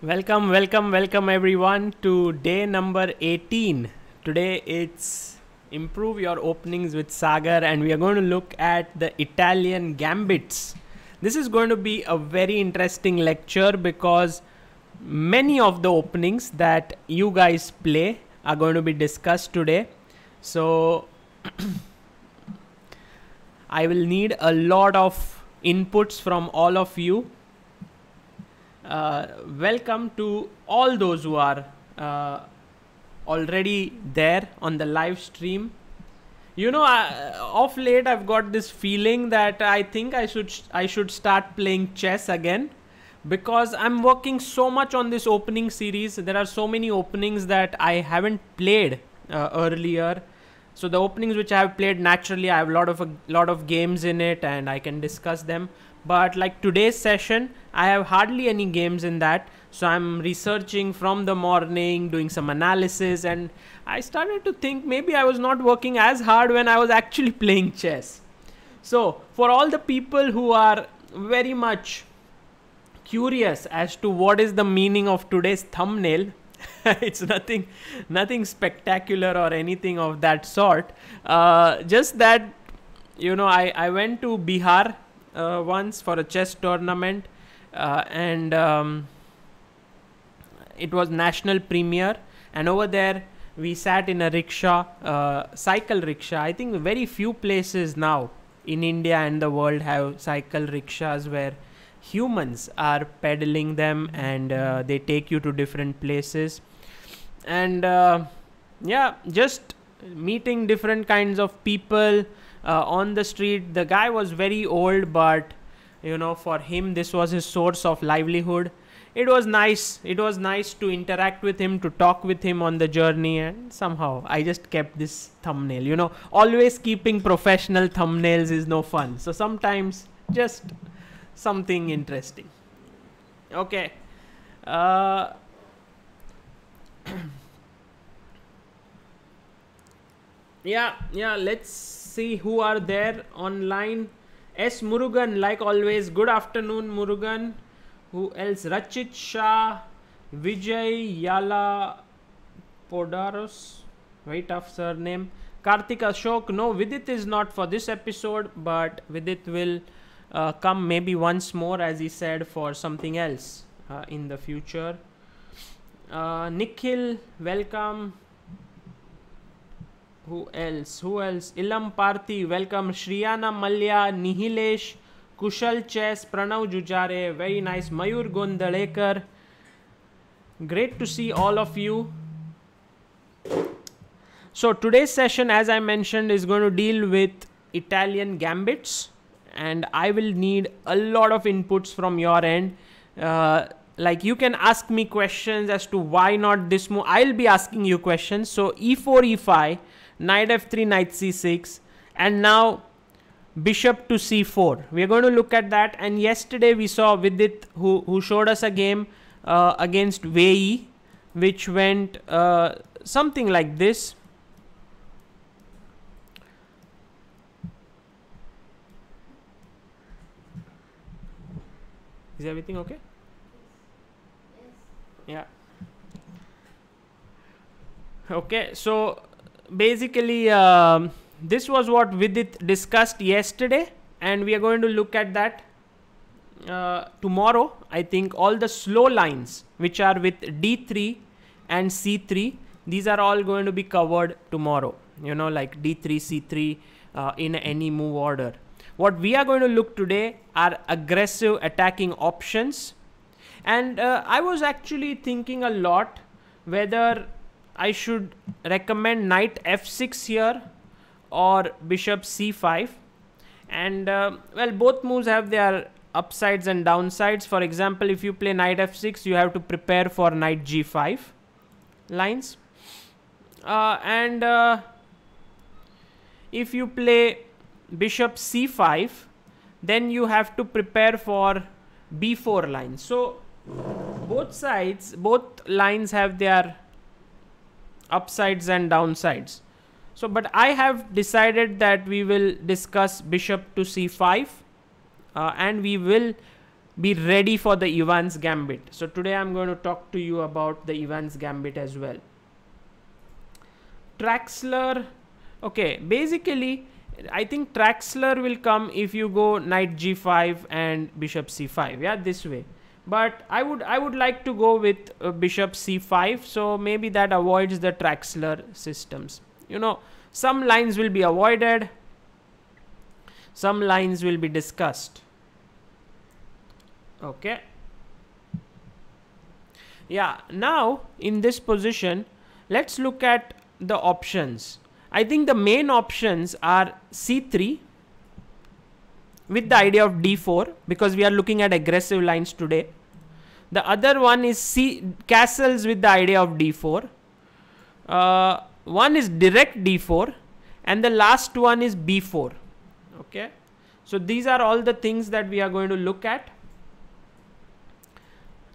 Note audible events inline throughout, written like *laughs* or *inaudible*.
Welcome, welcome, welcome everyone to day number 18. Today it's Improve Your Openings with Sagar, and we are going to look at the Italian gambits. This is going to be a very interesting lecture because many of the openings that you guys play are going to be discussed today. So *clears throat* I will need a lot of inputs from all of you welcome to all those who are uh, already there on the live stream. You know, I, off late I've got this feeling that I think I should I should start playing chess again because I'm working so much on this opening series. There are so many openings that I haven't played uh, earlier. So the openings which I have played naturally, I have a lot of a lot of games in it, and I can discuss them but like today's session i have hardly any games in that. So i'm researching from the morning doing some analysis and i started to think maybe i was not working as hard when i was actually *laughs* playing chess. So for all the people who are very much curious as to what is the meaning of today's thumbnail *laughs* it's nothing nothing spectacular or anything of that sort. Uh, just that you know i i went to bihar uh, once for a chess tournament, uh, and um, it was national premiere And over there, we sat in a rickshaw, uh, cycle rickshaw. I think very few places now in India and the world have cycle rickshaws where humans are pedaling them and uh, they take you to different places. And uh, yeah, just meeting different kinds of people uh, on the street. The guy was very old, but you know, for him, this was his source of livelihood. It was nice. It was nice to interact with him, to talk with him on the journey, and somehow I just kept this thumbnail. You know, always keeping professional thumbnails is no fun. So sometimes just something interesting. Okay. Uh, *clears throat* yeah, yeah. Let's see who are there online. S. Murugan, like always. Good afternoon, Murugan. Who else? Rachit Shah, Vijay Yala Podaros. Very tough surname. Karthik Ashok. No, Vidit is not for this episode, but Vidit will uh, come maybe once more, as he said, for something else uh, in the future. Uh, Nikhil, welcome who else? Who else? Ilam parthi welcome. Shriyana malya nihilesh kushal chess pranav jujare very nice. Mayur gondalekar. Great to see all of you. So today's session as i mentioned is going to deal with italian gambits. And i will need a lot of inputs from your end. Uh, like you can ask me questions as to why not this move i'll be asking you questions. So e4 e5 knight f3 knight c6 and now bishop to c4 we are going to look at that. And yesterday we saw vidit who who showed us a game uh, against Wei which went uh, something like this. Is everything okay? Yeah. Okay so basically um, this was what Vidit discussed yesterday and we are going to look at that uh, tomorrow. I think all the slow lines which are with d3 and c3 these are all going to be covered tomorrow. You know like d3 c3 uh, in any move order. What we are going to look today are aggressive attacking options. And uh, I was actually thinking a lot whether I should recommend knight f6 here or bishop c5 and uh, well both moves have their upsides and downsides. For example if you play knight f6 you have to prepare for knight g5 lines. Uh, and uh, if you play bishop c5 then you have to prepare for b4 lines. So both sides both lines have their upsides and downsides. So, but I have decided that we will discuss bishop to c5 uh, and we will be ready for the Evans Gambit. So today I'm going to talk to you about the Evans Gambit as well. Traxler, okay, basically I think Traxler will come if you go knight g5 and bishop c5, yeah, this way. But I would I would like to go with uh, bishop c5, so maybe that avoids the Traxler systems. You know, some lines will be avoided, some lines will be discussed. Okay. Yeah now in this position let's look at the options. I think the main options are c3 with the idea of d4 because we are looking at aggressive lines today the other one is c castles with the idea of d4 uh, one is direct d4 and the last one is b4 okay so these are all the things that we are going to look at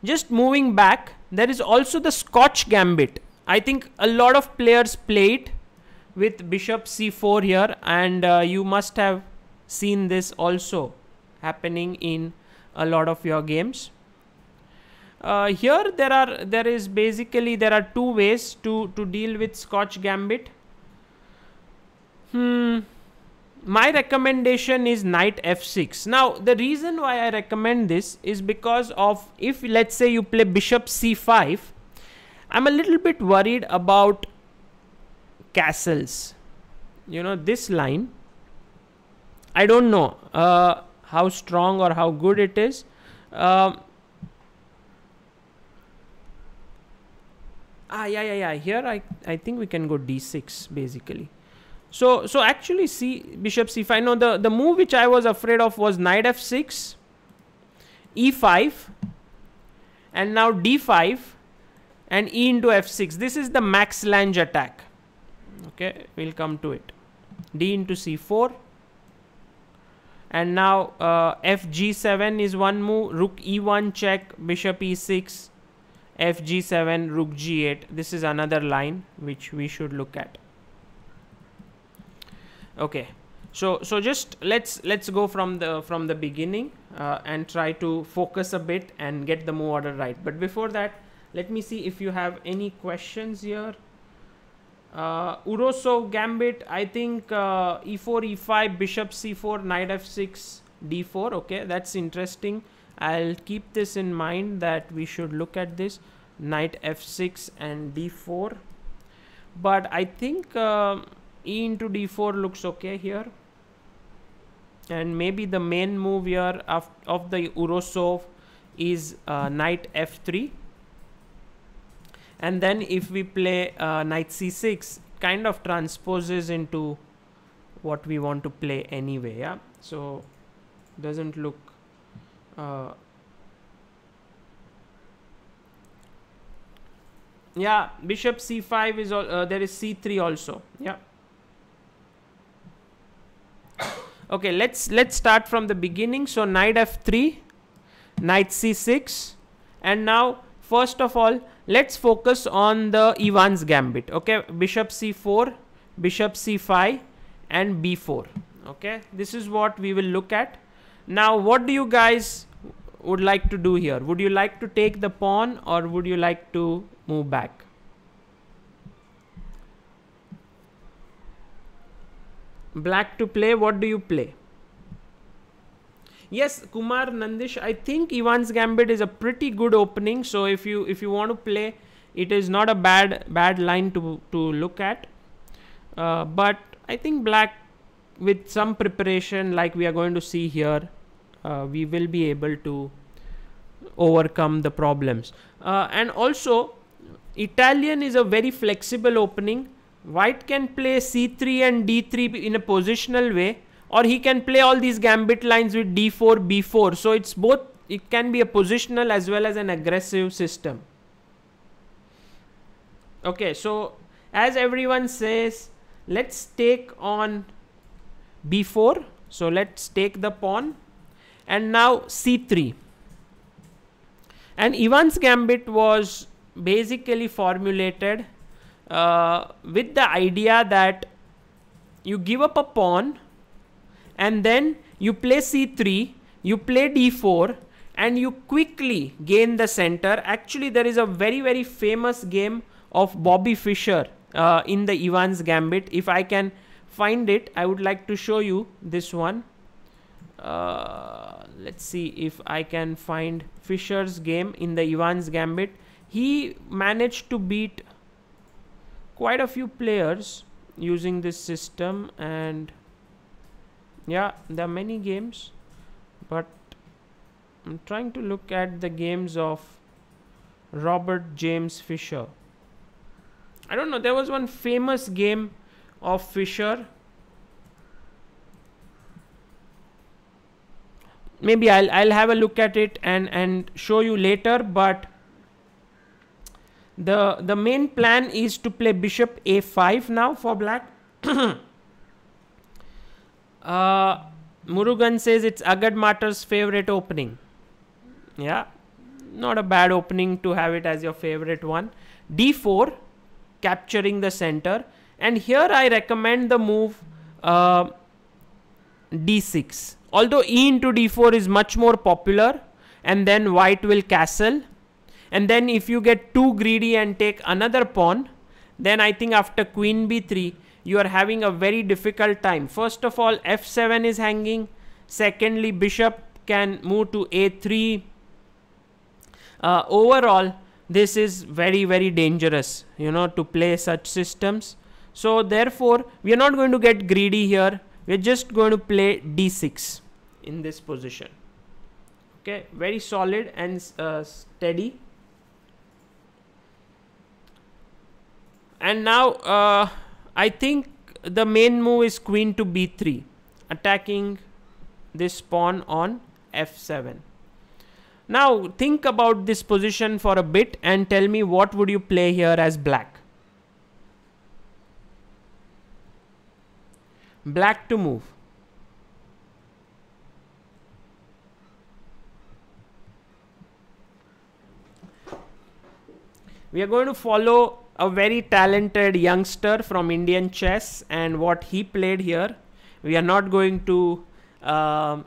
just moving back, there is also the Scotch Gambit. I think a lot of players play it with bishop c4 here and uh, you must have seen this also happening in a lot of your games. Uh, here there are there is basically there are two ways to to deal with Scotch Gambit. Hmm. My recommendation is knight f6 now the reason why i recommend this is because of if let's say you play bishop c5 i'm a little bit worried about castles. You know this line i don't know uh, how strong or how good it is. Um, ah yeah yeah yeah here i i think we can go d6 basically so, so actually see bishop c5. No, the, the move which I was afraid of was knight f6, e5, and now d5 and e into f6. This is the max Lange attack. Okay, we'll come to it. d into c4. And now uh, fg7 is one move, rook e1 check, bishop e6, fg7, rook g8. This is another line which we should look at. Okay. So so just let's let's go from the from the beginning uh, and try to focus a bit and get the move order right. But before that let me see if you have any questions here. Uh, Urusov gambit I think uh, e4 e5 bishop c4 knight f6 d4 okay that's interesting I'll keep this in mind that we should look at this knight f6 and d4 but I think um, e into d4 looks okay here. And maybe the main move here of, of the Urusov is uh, knight f3 and then if we play uh, knight c6 kind of transposes into what we want to play anyway yeah? So doesn't look uh, yeah bishop c5 is uh, there is c3 also. Yeah. Okay let's let's start from the beginning. So knight f3 knight c6 and now first of all let's focus on the Evans gambit. Okay bishop c4 bishop c5 and b4 okay this is what we will look at now what do you guys would like to do here? Would you like to take the pawn or would you like to move back? Black to play what do you play? Yes kumar nandish i think evans gambit is a pretty good opening. So if you if you want to play it is not a bad bad line to to look at. Uh, but i think black with some preparation like we are going to see here uh, we will be able to overcome the problems. Uh, and also italian is a very flexible opening. White can play c3 and d3 in a positional way or he can play all these gambit lines with d4 b4 so it's both it can be a positional as well as an aggressive system. Okay so as everyone says let's take on b4 so let's take the pawn and now c3 and Evans gambit was basically formulated uh, with the idea that you give up a pawn and then you play c3 you play d4 and you quickly gain the center. Actually, there is a very, very famous game of Bobby Fischer uh, in the Evans Gambit. If I can find it, I would like to show you this one. Uh, let's see if I can find Fischer's game in the Evans Gambit. He managed to beat quite a few players using this system and yeah there are many games but I'm trying to look at the games of Robert James Fischer I don't know there was one famous game of Fischer maybe I'll, I'll have a look at it and and show you later but the the main plan is to play bishop a5 now for black. *coughs* Uh, Murugan says it's Agad Matar's favorite opening. Yeah not a bad opening to have it as your favorite one. D4 capturing the center and here I recommend the move uh, d6 although e into d4 is much more popular and then white will castle. And then if you get too greedy and take another pawn then I think after queen b3 you are having a very difficult time. First of all f7 is hanging. Secondly bishop can move to a3 uh, overall this is very very dangerous you know to play such systems so therefore we are not going to get greedy here. We're just going to play d6 in this position. Okay? Very solid and uh, steady. And now uh, I think the main move is queen to b3 attacking this pawn on f7 now think about this position for a bit and tell me what would you play here as black black to move we are going to follow a very talented youngster from Indian chess and what he played here. We are not going to uh,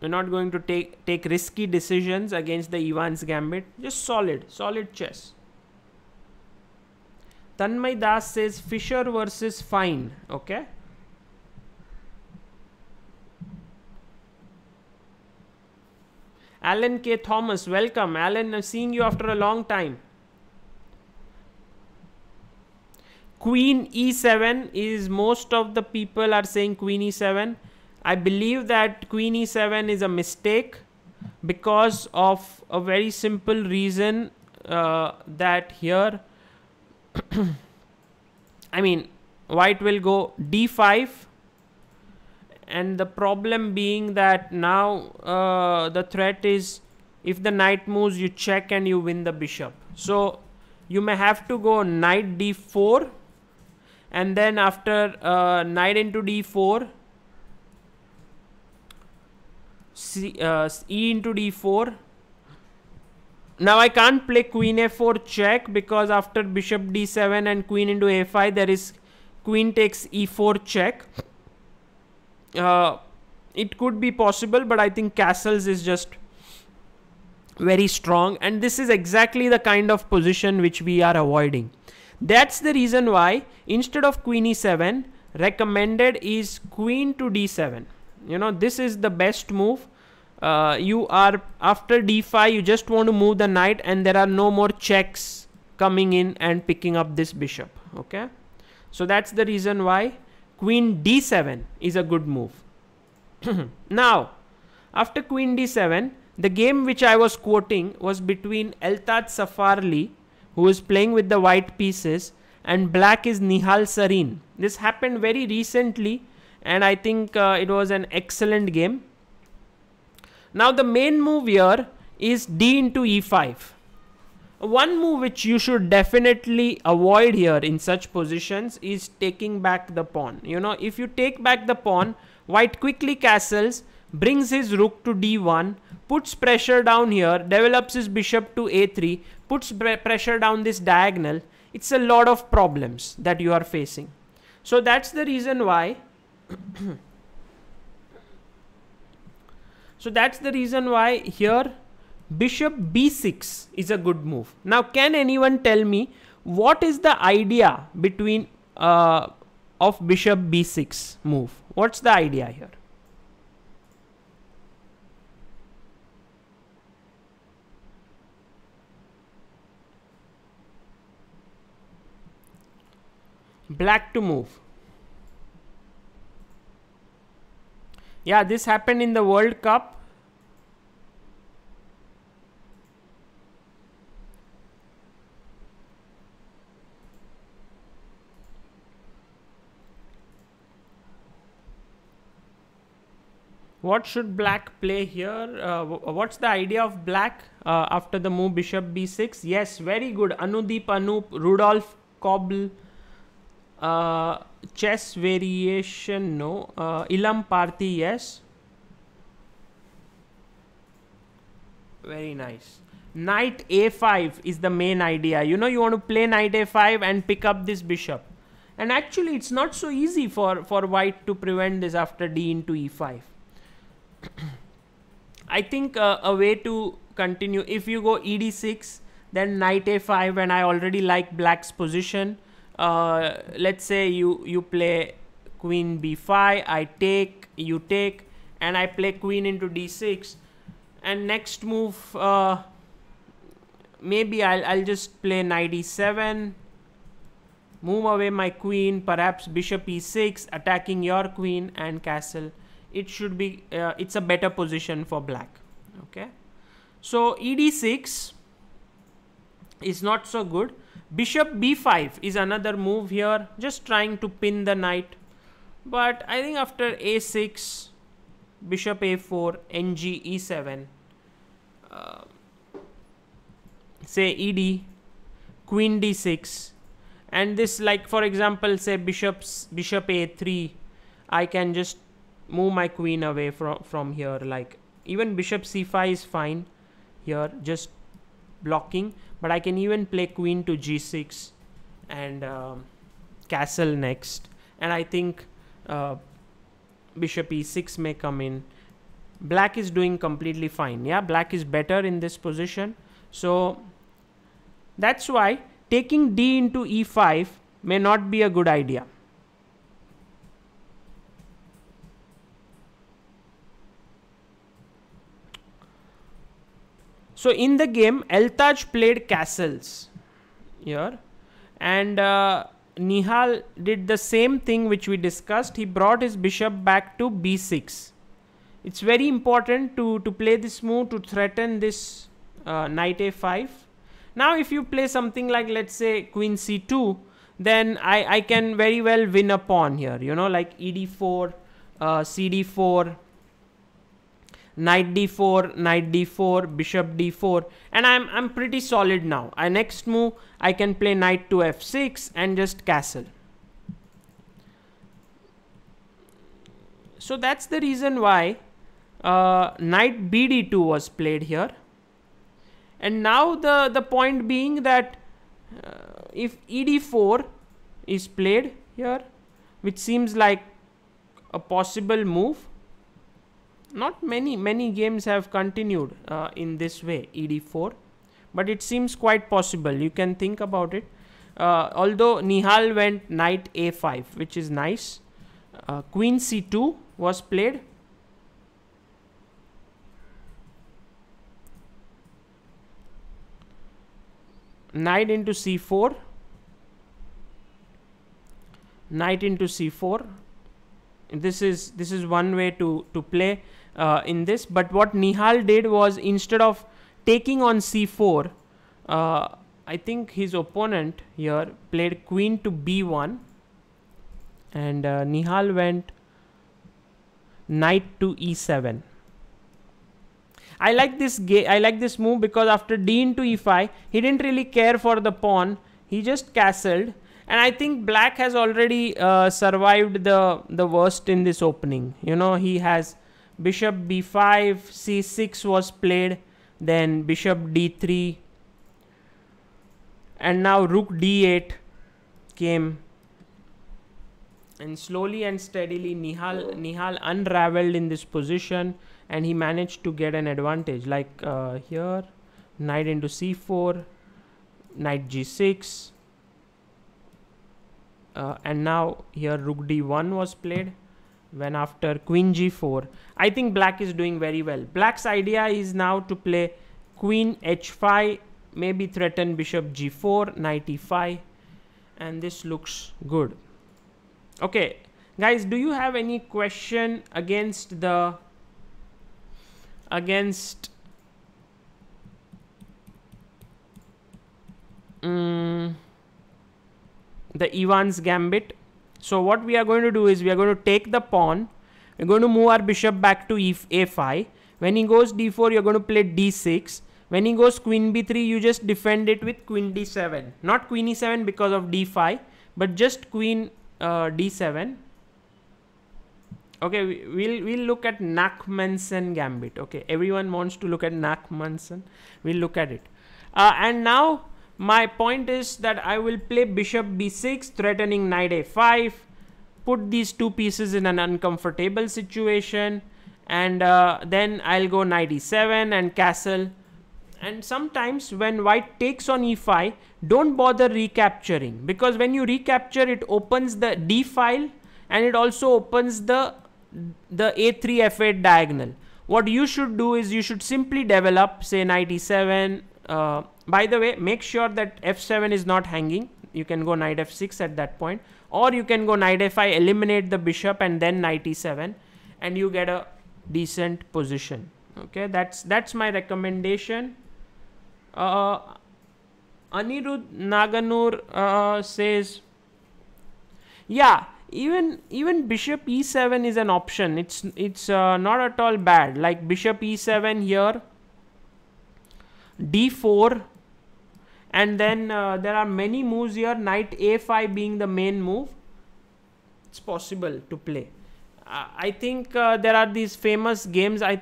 we're not going to take take risky decisions against the Evans gambit. Just solid, solid chess. Tanmay Das says Fischer versus Fine. Okay. Alan K. Thomas, welcome. Alan, I'm seeing you after a long time. Queen e7 is most of the people are saying Queen e7. I believe that Queen e7 is a mistake because of a very simple reason uh, that here, I mean, white will go d5 and the problem being that now uh, the threat is if the knight moves you check and you win the bishop. So you may have to go knight d4 and then after uh, knight into d4 C, uh, e into d4 now I can't play queen a4 check because after bishop d7 and queen into a5 there is queen takes e4 check uh, it could be possible, but I think castles is just very strong, and this is exactly the kind of position which we are avoiding. That's the reason why instead of queen e7, recommended is queen to d7. You know, this is the best move. Uh, you are after d5, you just want to move the knight, and there are no more checks coming in and picking up this bishop. Okay, so that's the reason why queen d7 is a good move. *clears throat* now, after queen d7, the game which I was quoting was between Eltaj Safarli, who is playing with the white pieces, and black is Nihal Sarin. This happened very recently, and I think uh, it was an excellent game. Now, the main move here is d into e5 one move which you should definitely avoid here in such positions is taking back the pawn. You know, if you take back the pawn, white quickly castles, brings his rook to d1, puts pressure down here, develops his bishop to a3, puts pressure down this diagonal. It's a lot of problems that you are facing. So that's the reason why So that's the reason why here bishop b6 is a good move. Now can anyone tell me what is the idea between uh, of bishop b6 move? What's the idea here? Black to move. Yeah, this happened in the World Cup. What should black play here? Uh, what's the idea of black uh, after the move bishop b6? Yes, very good. Anudeep Anup, Rudolf Kobl, uh, chess variation, no. Uh, Ilam Parthi, yes. Very nice. Knight a5 is the main idea. You know, you want to play knight a5 and pick up this bishop. And actually, it's not so easy for, for white to prevent this after d into e5. *clears throat* I think uh, a way to continue, if you go ed6, then knight a5, and I already like black's position uh, let's say you you play queen b5 i take you take and i play queen into d6 and next move uh, maybe I'll, I'll just play knight e7 move away my queen perhaps bishop e6 attacking your queen and castle. It should be uh, it's a better position for black okay? So ed6 is not so good Bishop b5 is another move here, just trying to pin the knight. But I think after a6, bishop a4, ng e7, uh, say ed, queen d6, and this like for example say bishop's bishop a3, I can just move my queen away from from here. Like even bishop c5 is fine here just blocking but I can even play queen to g6 and um, castle next. And I think uh, bishop e6 may come in. Black is doing completely fine. Yeah black is better in this position. So that's why taking d into e5 may not be a good idea So in the game, Eltaj played castles here, and uh, Nihal did the same thing which we discussed. He brought his bishop back to b6. It's very important to to play this move to threaten this uh, knight a5. Now, if you play something like let's say queen c2, then I I can very well win a pawn here. You know, like ed4, uh, cd4 knight d4 knight d4 bishop d4 and i'm i'm pretty solid now. I next move i can play knight to f6 and just castle. So that's the reason why uh, knight bd2 was played here. And now the the point being that uh, if ed4 is played here which seems like a possible move not many many games have continued uh, in this way ed4 but it seems quite possible. You can think about it. Uh, although nihal went knight a5 which is nice. Uh, queen c2 was played. Knight into c4 knight into c4 this is this is one way to to play uh, in this. But what Nihal did was instead of taking on c4, uh, I think his opponent here played queen to b1 and uh, Nihal went knight to e7. I like this ga- I like this move because after d into e5, he didn't really care for the pawn. He just castled, and I think black has already uh, survived the the worst in this opening. You know, he has bishop b5 c6 was played then bishop d3 and now rook d8 came. And slowly and steadily Nihal Nihal unraveled in this position and he managed to get an advantage. Like uh, here knight into c4 knight g6 uh, and now here rook d1 was played when after queen g4 i think black is doing very well black's idea is now to play queen h5 maybe threaten bishop g4 knight e5 and this looks good okay guys do you have any question against the against um, the Evans gambit. So what we are going to do is we are going to take the pawn. We're going to move our bishop back to e a5. When he goes d4, you're going to play d6. When he goes queen b3, you just defend it with queen d7. Not queen e7 because of d5, but just queen uh, d7. Okay, we'll we'll look at Nakhmanson gambit. Okay, everyone wants to look at Nakhmanson. We'll look at it. Uh, and now my point is that I will play bishop b6 threatening knight a5 put these two pieces in an uncomfortable situation and uh, then I'll go knight e7 and castle. And sometimes when white takes on e5 don't bother recapturing because when you recapture it opens the d file and it also opens the the a3 f8 diagonal. What you should do is you should simply develop say knight e7 uh, by the way make sure that f7 is not hanging. You can go knight f6 at that point. Or you can go knight f5 eliminate the bishop and then knight e7 and you get a decent position. Okay that's that's my recommendation. Uh, Anirudh Naganur uh, says yeah even even bishop e7 is an option. It's it's uh, not at all bad. Like bishop e7 here d4 and then uh, there are many moves here. Knight a5 being the main move. It's possible to play. Uh, i think uh, there are these famous games. I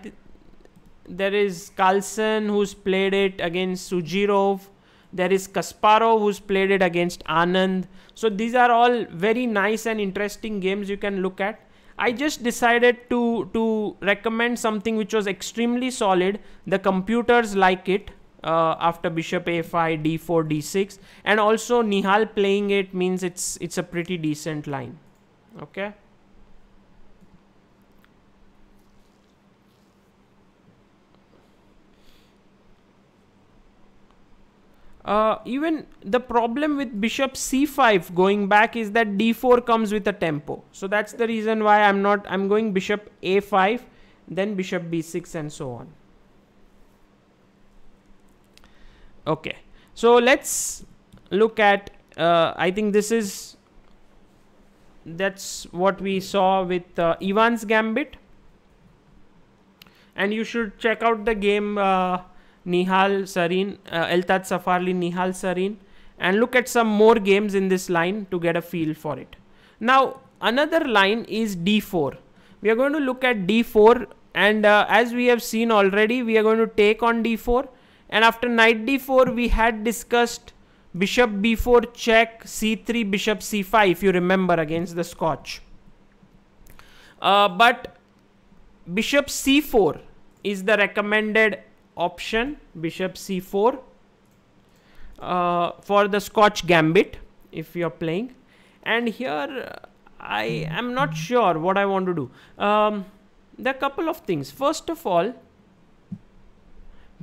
there is carlsen who's played it against sujirov. There is kasparov who's played it against anand. So these are all very nice and interesting games you can look at. I just decided to to recommend something which was extremely solid. The computers like it uh, after bishop a5 d4 d6 and also nihal playing it means it's it's a pretty decent line. Okay? Uh, even the problem with bishop c5 going back is that d4 comes with a tempo. So that's the reason why i'm not i'm going bishop a5 then bishop b6 and so on okay. So let's look at uh, i think this is that's what we saw with uh, Evans Gambit. And you should check out the game uh, Nihal Sarin uh, Eltaj Safarli Nihal Sarin and look at some more games in this line to get a feel for it. Now another line is d4 we are going to look at d4 and uh, as we have seen already we are going to take on d4 and after knight d4 we had discussed bishop b4 check c3 bishop c5 if you remember against the scotch. Uh, but bishop c4 is the recommended option bishop c4 uh, for the scotch gambit if you're playing. And here i am not sure what i want to do. Um, there are a couple of things. First of all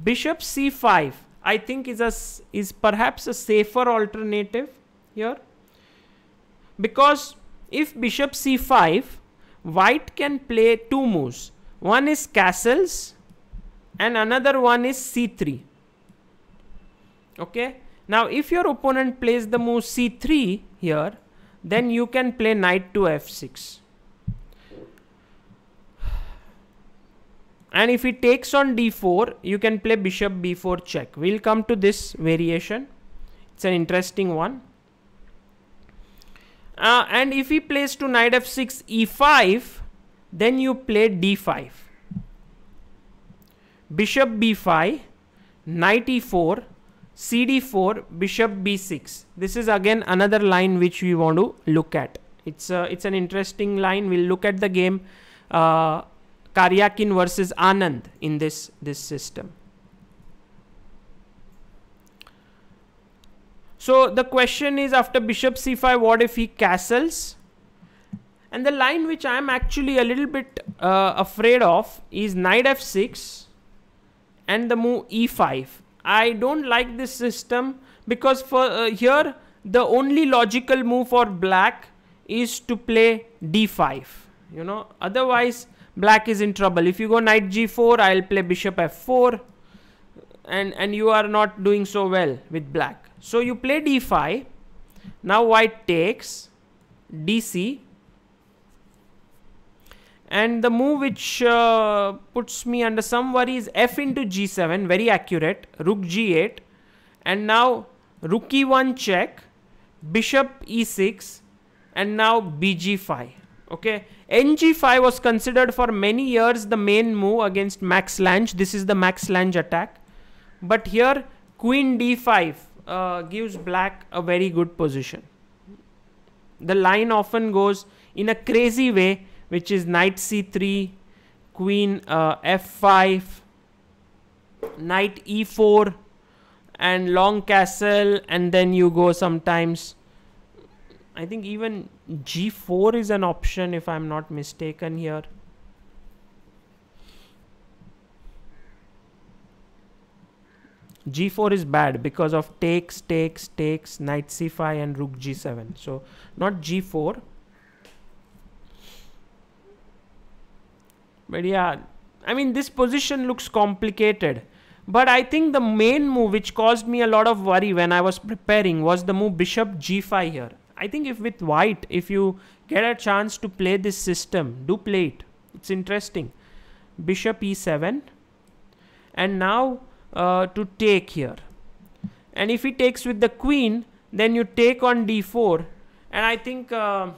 bishop c5 I think is a is perhaps a safer alternative here. Because if bishop c5 white can play two moves. One is castles and another one is c3 okay? Now if your opponent plays the move c3 here then you can play knight to f6 and if he takes on d4 you can play bishop b4 check. We'll come to this variation. It's an interesting one. Uh, and if he plays to knight f6 e5 then you play d5 bishop b5 knight e4 cd4 bishop b6 this is again another line which we want to look at. It's a, it's an interesting line. We'll look at the game uh, Karyakin versus Anand in this this system. So the question is after bishop c5, what if he castles? And the line which I am actually a little bit uh, afraid of is knight f6 and the move e5. I don't like this system because for uh, here the only logical move for black is to play d5 you know otherwise black is in trouble. If you go knight g4 i'll play bishop f4 and and you are not doing so well with black. So you play d5 now white takes dc and the move which uh, puts me under some worry is f into g7 very accurate. Rook g8 and now rook e1 check. Bishop e6 and now bg5 okay? Ng5 was considered for many years the main move against max lange. This is the max lange attack. But here queen d5 uh, gives black a very good position. The line often goes in a crazy way which is knight c3 queen uh, f5 knight e4 and long castle and then you go sometimes I think even g4 is an option if I'm not mistaken here. G4 is bad because of takes takes takes knight c5 and rook g7 so not g4 but yeah I mean this position looks complicated. But I think the main move which caused me a lot of worry when I was preparing was the move bishop g5 here. I think if with white, if you get a chance to play this system, do play it. It's interesting. Bishop e7 and now uh, to take here. And if he takes with the queen, then you take on d4 and I think uh,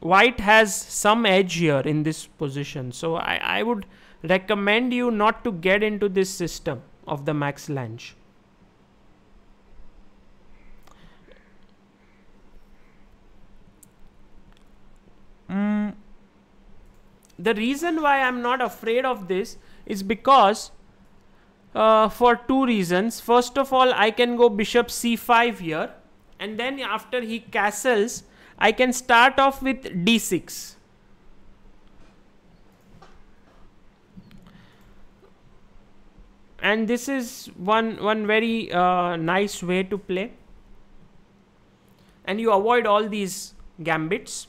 white has some edge here in this position. So I, I would recommend you not to get into this system of the max lange. The reason why I'm not afraid of this is because uh, for two reasons. First of all, I can go bishop c5 here and then after he castles, I can start off with d6 and this is one one very uh, nice way to play. And you avoid all these gambits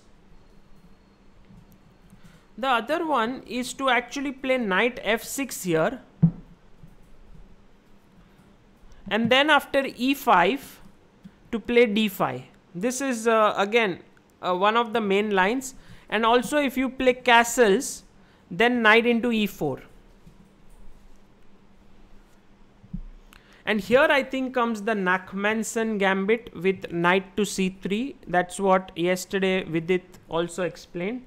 the other one is to actually play knight f6 here and then after e5 to play d5 this is uh, again uh, one of the main lines and also if you play castles then knight into e4 And here I think comes the Nakhmanson gambit with knight to c3. That's what yesterday Vidit also explained.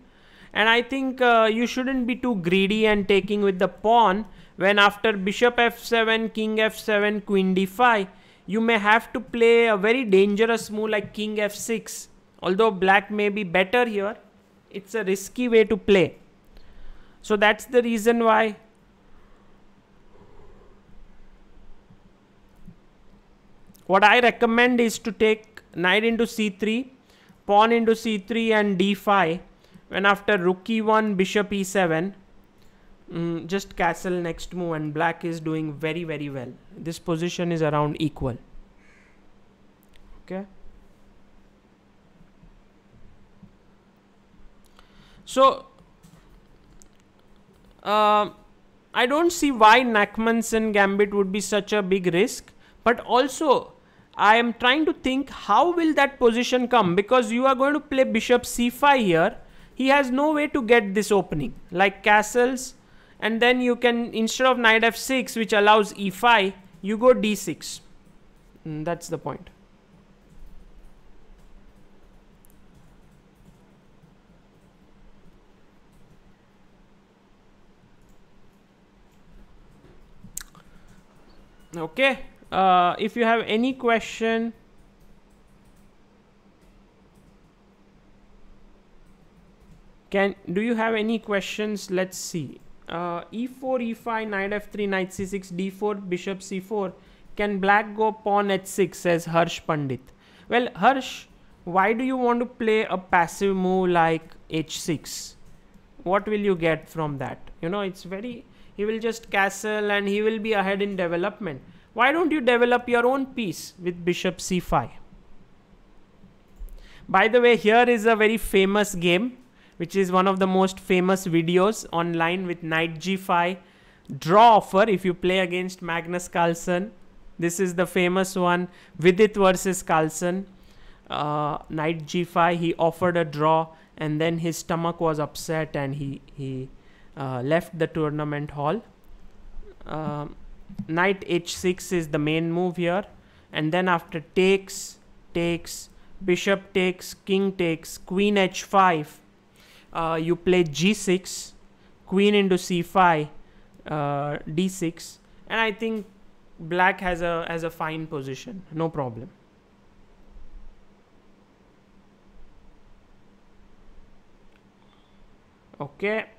And I think uh, you shouldn't be too greedy and taking with the pawn when after bishop f7, king f7, queen d5, you may have to play a very dangerous move like king f6. Although black may be better here, it's a risky way to play. So that's the reason why What I recommend is to take knight into c3, pawn into c3 and d5. When after rook e1, bishop e7, mm, just castle next move and black is doing very very well. This position is around equal. Okay. So, uh, I don't see why Nakhmanson gambit would be such a big risk, but also I am trying to think how will that position come because you are going to play bishop c5 here. He has no way to get this opening like castles and then you can instead of knight f6 which allows e5 you go d6. Mm, that's the point. Okay uh, if you have any question can do you have any questions? Let's see. Uh, e4 e5 knight f3 knight c6 d4 bishop c4 can black go pawn h6 says harsh pandit? Well harsh why do you want to play a passive move like h6 what will you get from that? You know it's very he will just castle and he will be ahead in development. Why don't you develop your own piece with bishop c5 by the way here is a very famous game which is one of the most famous videos online with knight g5 draw offer if you play against Magnus Carlsen. This is the famous one Vidit versus Carlsen. Uh, knight g5 he offered a draw and then his stomach was upset and he he uh, left the tournament hall. Uh, knight h6 is the main move here and then after takes takes bishop takes king takes queen h5 uh, you play g6 queen into c5 uh, d6 and i think black has a has a fine position. No problem. Okay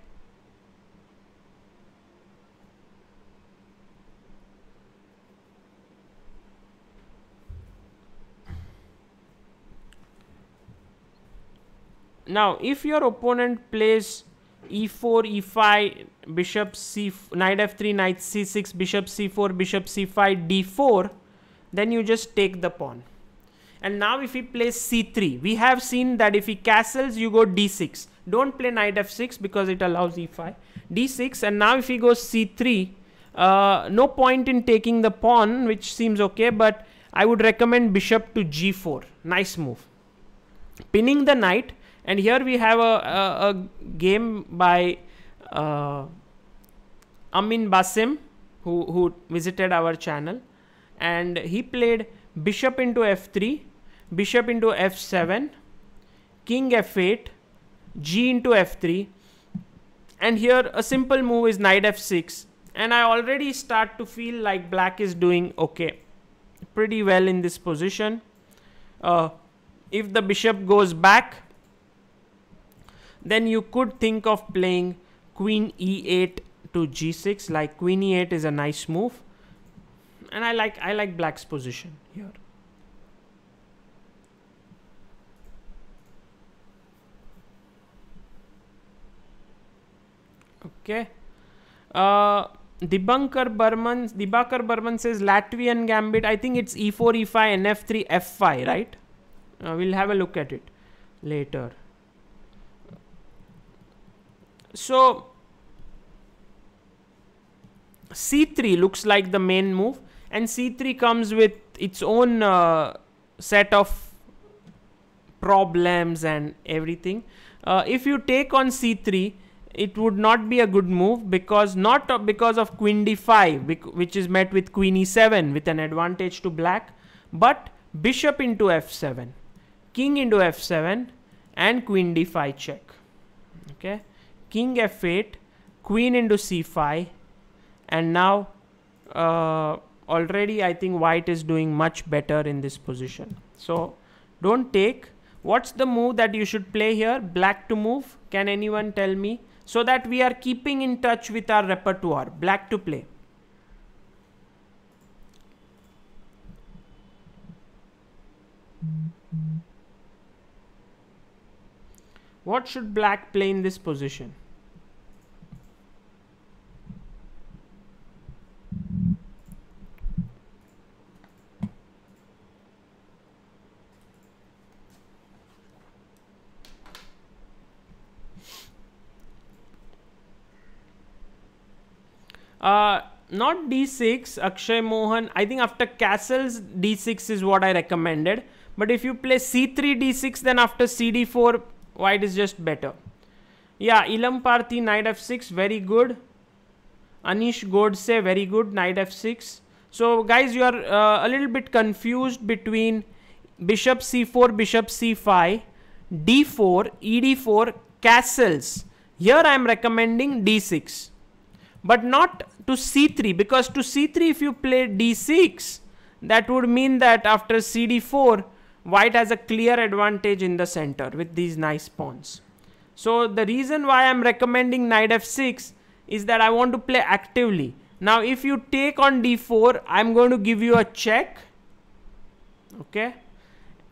now if your opponent plays e4 e5 bishop c knight f3 knight c6 bishop c4 bishop c5 d4 then you just take the pawn. And now if he plays c3 we have seen that if he castles you go d6 don't play knight f6 because it allows e5 d6 and now if he goes c3 uh, no point in taking the pawn which seems okay but i would recommend bishop to g4 nice move. Pinning the knight and here we have a, a, a game by uh, Amin Bassem who, who visited our channel. And he played bishop into f3 bishop into f7 king f8 g into f3 and here a simple move is knight f6 and I already start to feel like black is doing okay. Pretty well in this position. Uh, if the bishop goes back then you could think of playing queen e8 to g6 like queen e8 is a nice move. And I like I like black's position here. Okay. Uh Dibankar Burman Dibakar Burman says Latvian gambit I think it's e4 e5 nf3 f5 right? Uh, we'll have a look at it later so c3 looks like the main move and c3 comes with its own uh, set of problems and everything. Uh, if you take on c3 it would not be a good move because not because of queen d5 which is met with queen e7 with an advantage to black but bishop into f7 king into f7 and queen d5 check. Okay king f8 queen into c5 and now uh, already I think white is doing much better in this position. So don't take what's the move that you should play here? Black to move? Can anyone tell me? So that we are keeping in touch with our repertoire black to play What should black play in this position? Uh, not d6 akshay mohan i think after castles d6 is what i recommended but if you play c3 d6 then after cd4 white is just better? Yeah ilam parthi knight f6 very good. Anish godse very good knight f6 so guys you are uh, a little bit confused between bishop c4 bishop c5 d4 ed4 castles. Here i am recommending d6 but not to c3 because to c3 if you play d6 that would mean that after cd4 white has a clear advantage in the center with these nice pawns. So the reason why I'm recommending knight f6 is that I want to play actively. Now if you take on d4, I'm going to give you a check. Okay.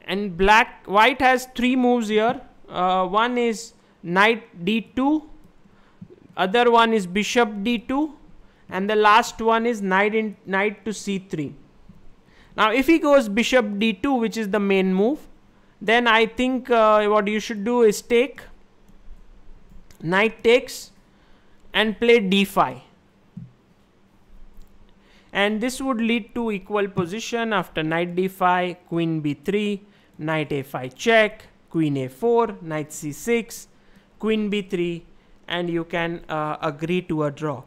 And black, white has three moves here. Uh, one is knight d2, other one is bishop d2, and the last one is knight in knight to c3. Now if he goes bishop d2, which is the main move, then I think uh, what you should do is take knight takes and play d5 and this would lead to equal position after knight d5 queen b3 knight a5 check queen a4 knight c6 queen b3 and you can uh, agree to a draw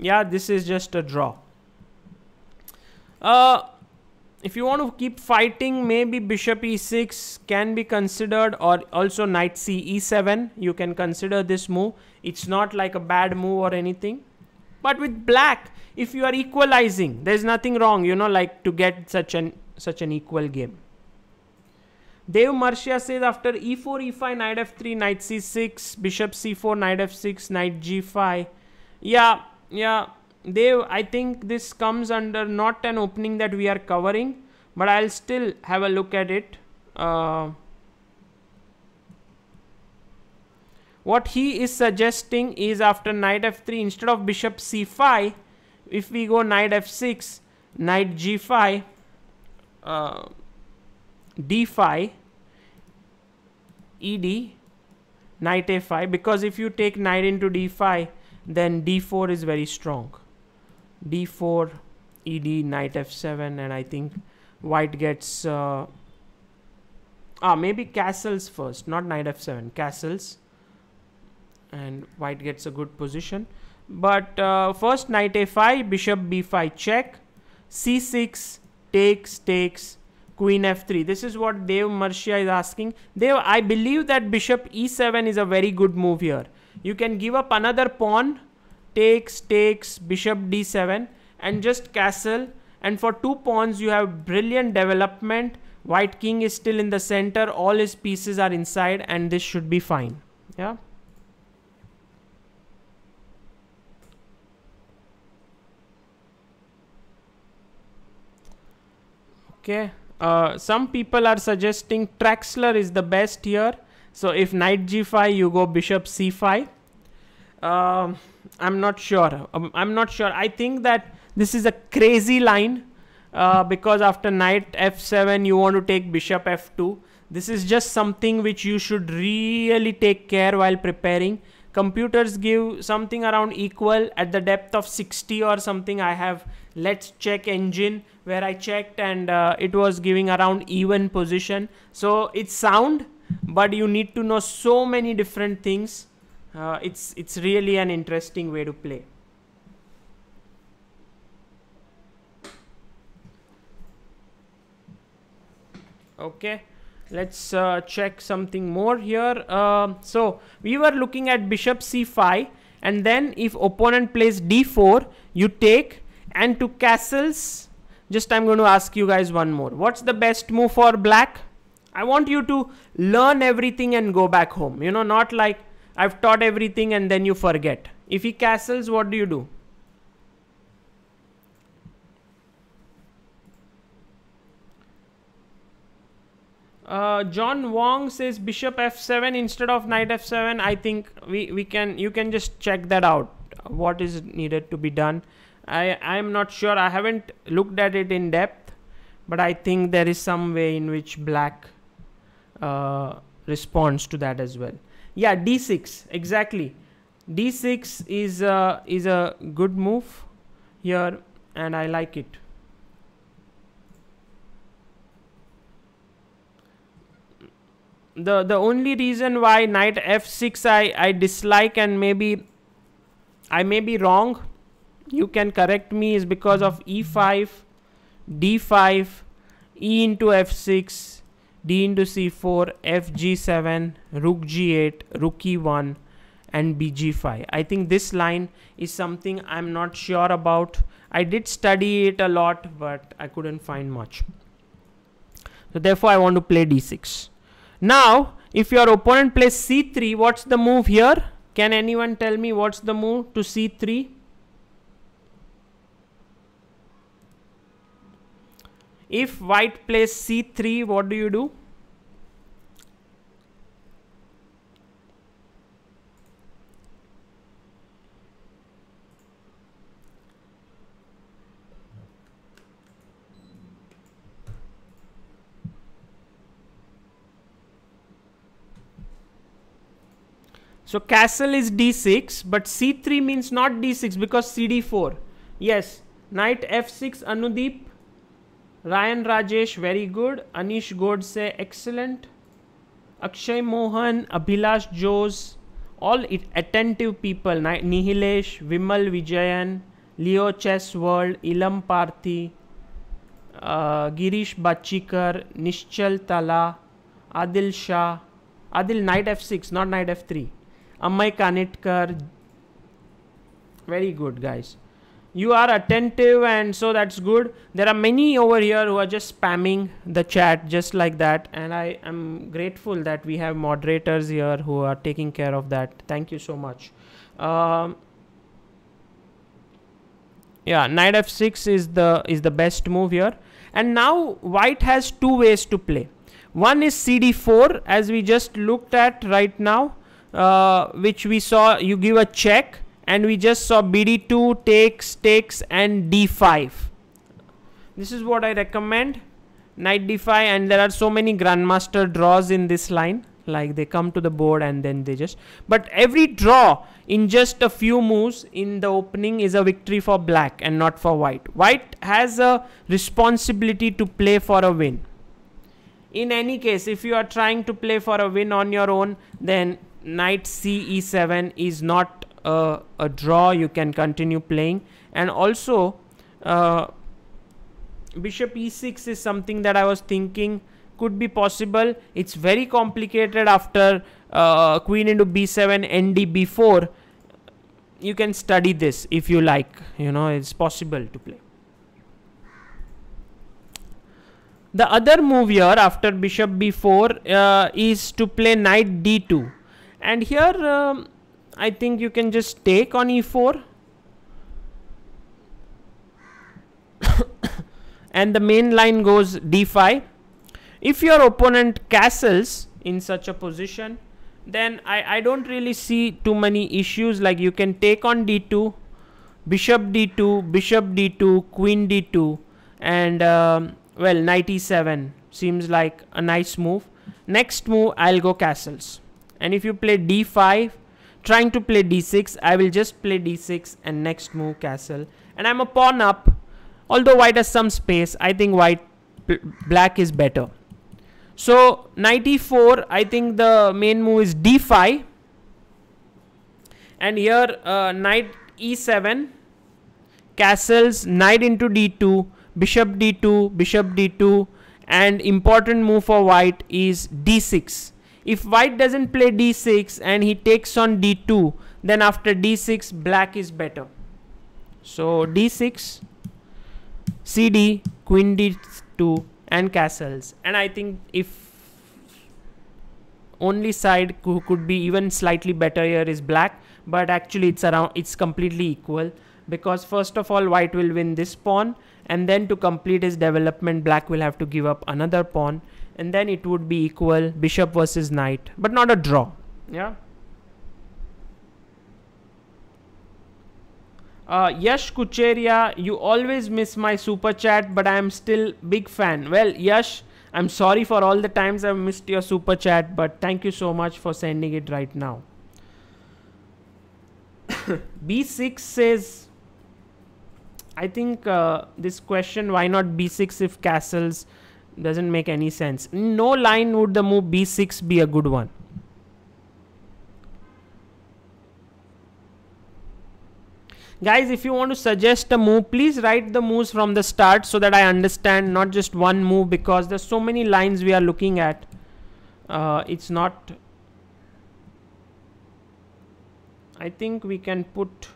yeah this is just a draw uh, if you want to keep fighting, maybe bishop e6 can be considered or also knight c e7. You can consider this move. It's not like a bad move or anything. But with black, if you are equalizing, there's nothing wrong, you know, like to get such an such an equal game. Dev Marcia says after e4, e5, knight f3, knight c6, bishop c4, knight f6, knight g5. Yeah, yeah, they i think this comes under not an opening that we are covering but i'll still have a look at it. Uh, what he is suggesting is after knight f3 instead of bishop c5 if we go knight f6 knight g5 uh, d5 ed knight a5 because if you take knight into d5 then d4 is very strong. D4 ed knight f7 and i think white gets uh, ah maybe castles first not knight f7 castles. And white gets a good position. But uh, first knight a5 bishop b5 check. C6 takes takes. Queen f3 this is what dev marcia is asking. Dev i believe that bishop e7 is a very good move here you can give up another pawn takes, takes, bishop d7 and just castle and for two pawns you have brilliant development. White king is still in the center, all his pieces are inside and this should be fine. Yeah. Okay. Uh, some people are suggesting Traxler is the best here. So if knight g5, you go bishop c5. Um, I'm not sure. Um, I'm not sure. I think that this is a crazy line uh, because after knight f7 you want to take bishop f2. This is just something which you should really take care while preparing. Computers give something around equal at the depth of 60 or something. I have let's check engine where I checked and uh, it was giving around even position. So it's sound, but you need to know so many different things. Uh, it's it's really an interesting way to play. Okay let's uh, check something more here. Uh, so we were looking at bishop c5 and then if opponent plays d4 you take and to castles just i'm going to ask you guys one more. What's the best move for black i want you to learn everything and go back home you know not like I've taught everything and then you forget. If he castles, what do you do? Uh, John Wong says bishop f7 instead of knight f7. I think we, we can you can just check that out. What is needed to be done? I I'm not sure. I haven't looked at it in depth, but I think there is some way in which black uh, responds to that as well. Yeah d6 exactly. D6 is uh, is a good move here and I like it. The the only reason why knight f6 I, I dislike and maybe I may be wrong you can correct me is because of e5 d5 e into f6 d into c4 f g7 rook g8 rook e1 and bg5 i think this line is something i'm not sure about i did study it a lot but i couldn't find much So therefore I want to play d6. Now if your opponent plays c3, what's the move here? Can anyone tell me what's the move to c3? If white plays c3, what do you do? So castle is d6, but c3 means not d6 because cd4. Yes, knight f6, Anudeep. Rayan Rajesh very good Anish Gode says excellent Akshay Mohan, Abhilash Jose all attentive people Nihilesh, Vimal Vijayan, Leo Chess World Ilam Parthi Girish Bachikar, Nischal Tala, Adil Shah, Adil knight F six not knight F three Amay Kanetkar very good guys You are attentive, and so that's good. There are many over here who are just spamming the chat just like that, and I am grateful that we have moderators here who are taking care of that. Thank you so much. Um, yeah, knight f6 is the is the best move here. And now white has two ways to play. One is cd4 as we just looked at right now uh, which we saw you give a check and we just saw bd2 takes takes and d5 this is what i recommend. Knight d5 and there are so many grandmaster draws in this line. Like they come to the board and then they just but every draw in just a few moves in the opening is a victory for black and not for white. White has a responsibility to play for a win. In any case if you are trying to play for a win on your own then knight c e7 is not a, a draw you can continue playing. And also uh, bishop e6 is something that I was thinking could be possible. It's very complicated after uh, queen into b7 nd b4 you can study this if you like you know it's possible to play. The other move here after bishop b4 uh, is to play knight d2 and here um, I think you can just take on e4 *coughs* and the main line goes d5 if your opponent castles in such a position then I, I don't really see too many issues. Like you can take on d2 bishop d2 bishop d2 queen d2 and um, well knight e7 seems like a nice move. Next move I'll go castles. And if you play d5 trying to play d6 I will just play d6 and next move castle. And I'm a pawn up although white has some space I think white black is better. So knight e4 I think the main move is d5 and here uh, knight e7 castles knight into d2 bishop d2 bishop d2 and important move for white is d6 if white doesn't play d6 and he takes on d2, then after d6 black is better. So d6, cd, queen d2 and castles. And I think if only side who could be even slightly better here is black, but actually it's around it's completely equal because first of all white will win this pawn and then to complete his development black will have to give up another pawn and then it would be equal bishop versus knight but not a draw yeah uh, Yash Kucheria, you always miss my super chat, but I am still big fan. Well, Yash, I'm sorry for all the times I've missed your super chat, but thank you so much for sending it right now. *coughs* B6 says, I think uh, this question, why not B6 if castles doesn't make any sense. No line would the move b6 be a good one. Guys, if you want to suggest a move, please write the moves from the start so that I understand not just one move because there's so many lines we are looking at. Uh, it's not... I think we can put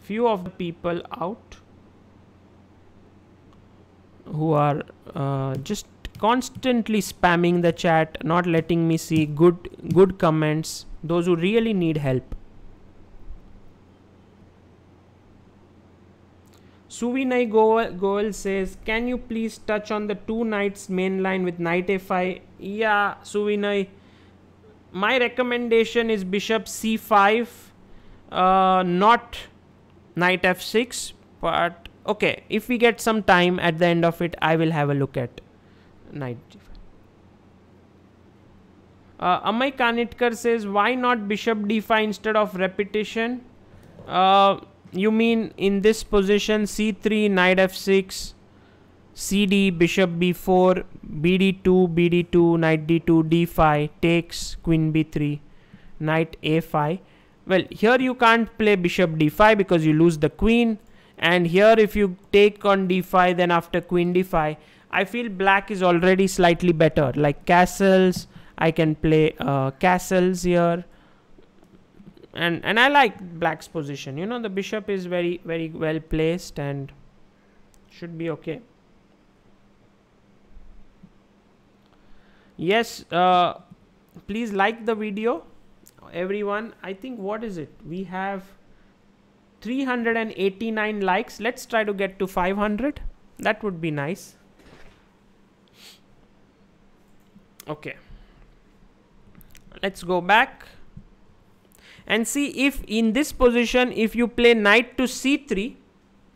few of the people out who are uh, just constantly spamming the chat not letting me see good good comments those who really need help Suvinay Goel, says, Can you please touch on the two knights main line with knight a5? Yeah, Suvinay. My recommendation is bishop c5, uh, not knight f6. But okay, if we get some time at the end of it, I will have a look at knight g5. Uh, Amay Kanitkar says, Why not bishop d5 instead of repetition? Uh, you mean in this position c3 knight f6 cd bishop b4 bd2 bd2 knight d2 d5 takes queen b3 knight a5 well here you can't play bishop d5 because you lose the queen and here if you take on d5 then after queen d5 i feel black is already slightly better. Like castles i can play uh, castles here. And and I like black's position. You know the bishop is very very well placed and should be okay. Yes uh, please like the video everyone. I think what is it? We have 389 likes. Let's try to get to 500 that would be nice. Okay. Let's go back and see if in this position if you play knight to c3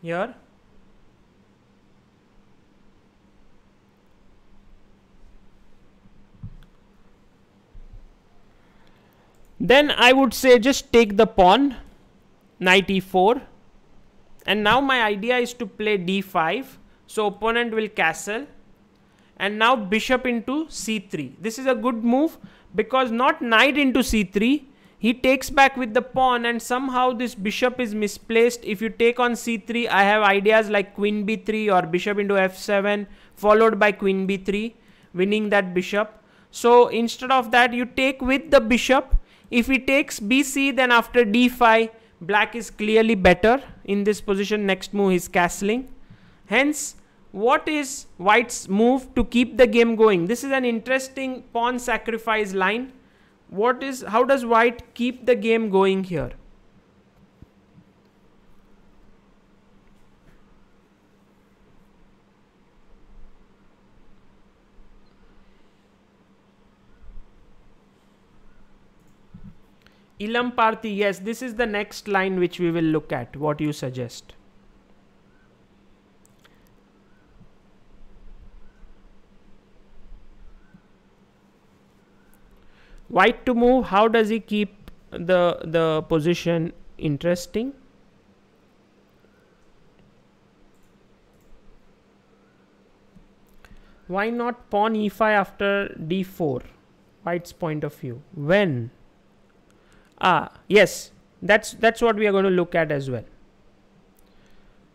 here. Then I would say just take the pawn knight e4 and now my idea is to play d5 so opponent will castle and now bishop into c3 this is a good move because not knight into c3 he takes back with the pawn and somehow this bishop is misplaced. If you take on c3, I have ideas like queen b3 or bishop into f7 followed by queen b3 winning that bishop. So instead of that, you take with the bishop. If he takes bc, then after d5, black is clearly better in this position. Next move is castling. Hence, what is white's move to keep the game going? This is an interesting pawn sacrifice line what is how does white keep the game going here Ilam Parthi, yes, this is the next line which we will look at. What you suggest? white to move how does he keep the the position interesting why not pawn e5 after d4 white's point of view when ah yes that's that's what we are going to look at as well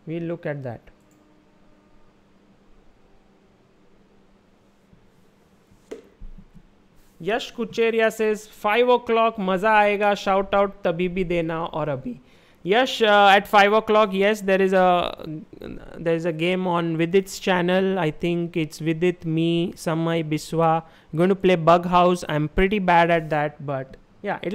we'll look at that Yash Kucheria says five O clock मज़ा आएगा shout out तभी भी देना और अभी यश eight five O clock yes there is a there is a game on विदित्स channel I think it's विदित मी समय Biswa going to play bug house I am pretty bad at that but या it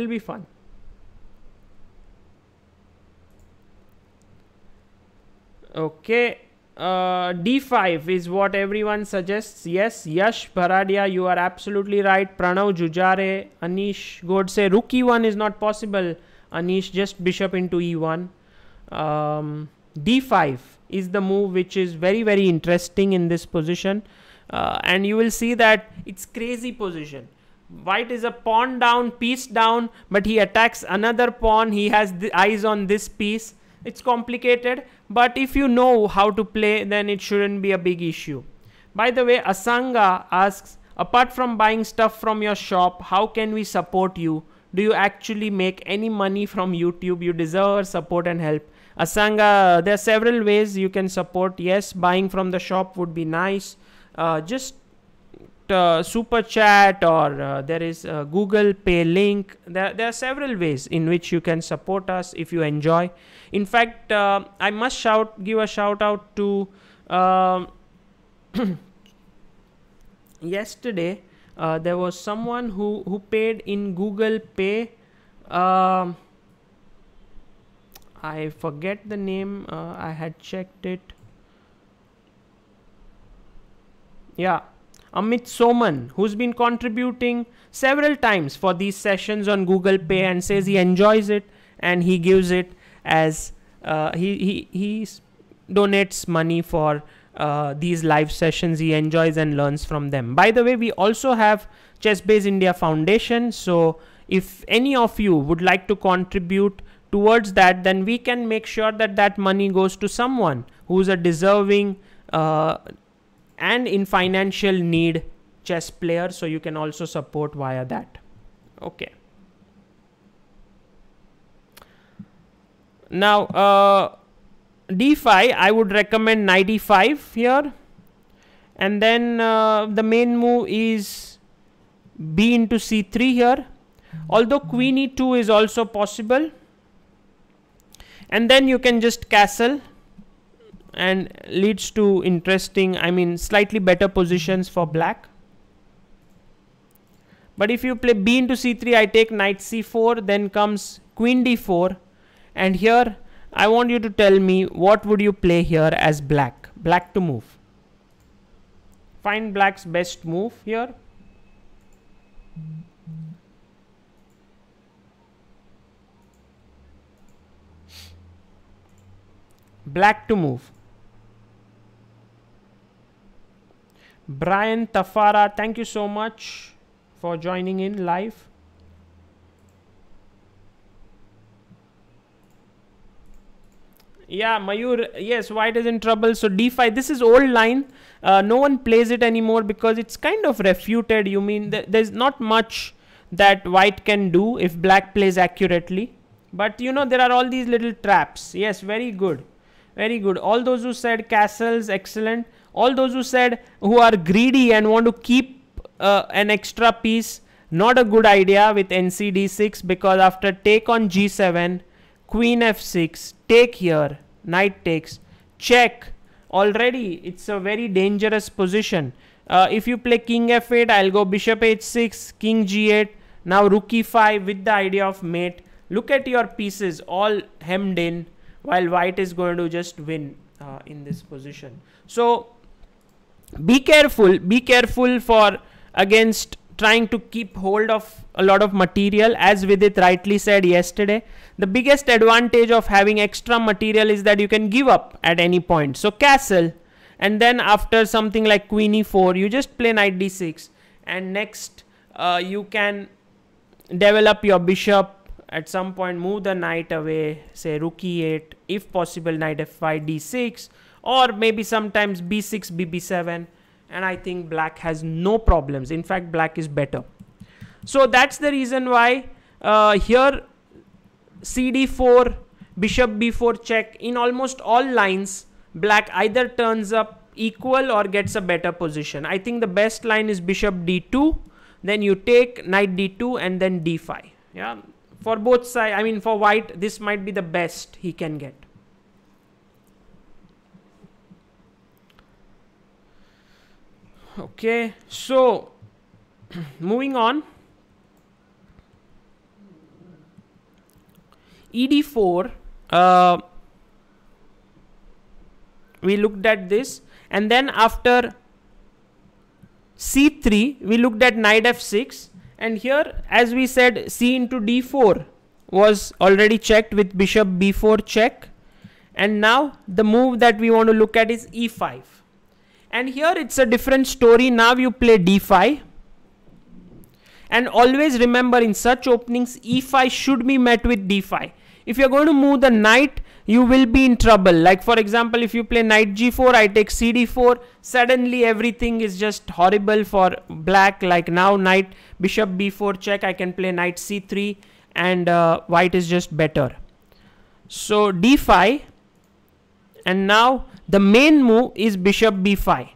Okay uh, d5 is what everyone suggests. Yes, Yash Bharadia, you are absolutely right. Pranav Jujare, Anish Godse, rook e1 is not possible. Anish, just bishop into e1. Um, d5 is the move which is very, very interesting in this position. Uh, and you will see that it's crazy position. White is a pawn down, piece down, but he attacks another pawn. He has the eyes on this piece it's complicated but if you know how to play then it shouldn't be a big issue. By the way asanga asks apart from buying stuff from your shop how can we support you? Do you actually make any money from youtube? You deserve support and help. Asanga there are several ways you can support. Yes buying from the shop would be nice. Uh, just super chat or uh, there is google pay link. There, there are several ways in which you can support us if you enjoy. In fact uh, i must shout give a shout out to um, *coughs* yesterday uh, there was someone who who paid in google pay. Um, i forget the name uh, i had checked it. Yeah amit soman who's been contributing several times for these sessions on google pay and says he enjoys it and he gives it as uh, he he he donates money for uh, these live sessions. He enjoys and learns from them. By the way we also have chessbase india foundation. So if any of you would like to contribute towards that then we can make sure that that money goes to someone who's a deserving uh, and in financial need chess player so you can also support via that. Okay. Now uh, d5 I would recommend knight e5 here. And then uh, the main move is b into c3 here. Although queen e2 is also possible. And then you can just castle and leads to interesting I mean slightly better positions for black but if you play b into c3 I take knight c4 then comes queen d4 and here I want you to tell me what would you play here as black. Black to move. Find black's best move here. Black to move. Brian Tafara, thank you so much for joining in live. Yeah, Mayur, yes, white is in trouble. So d5, this is old line. Uh, no one plays it anymore because it's kind of refuted. You mean th there's not much that white can do if black plays accurately. But you know, there are all these little traps. Yes, very good. Very good. All those who said castles, excellent. All those who said who are greedy and want to keep uh, an extra piece, not a good idea with NCD6 because after take on G7, queen f6 take here knight takes check. Already it's a very dangerous position. Uh, if you play king f8 i'll go bishop h6 king g8 now rook e5 with the idea of mate. Look at your pieces all hemmed in while white is going to just win uh, in this position. So be careful be careful for against trying to keep hold of a lot of material. As Vidit rightly said yesterday the biggest advantage of having extra material is that you can give up at any point. So castle and then after something like queen e4 you just play knight d6 and next uh, you can develop your bishop. At some point move the knight away say rook e8 if possible knight f5 d6 or maybe sometimes b6 bb7 and I think black has no problems. In fact, black is better. So that's the reason why uh, here cd4, bishop b4 check in almost all lines, black either turns up equal or gets a better position. I think the best line is bishop d2, then you take knight d2 and then d5. Yeah, for both sides, I mean for white, this might be the best he can get. Okay so *clears throat* moving on. Ed4 uh, we looked at this and then after c3 we looked at knight f6 and here as we said c into d4 was already checked with bishop b4 check and now the move that we want to look at is e5 and here it's a different story. Now you play d5 and always remember in such openings e5 should be met with d5 if you're going to move the knight you will be in trouble. Like for example if you play knight g4 i take cd4 suddenly everything is just horrible for black. Like now knight bishop b4 check i can play knight c3 and uh, white is just better. So d5 and now the main move is bishop b5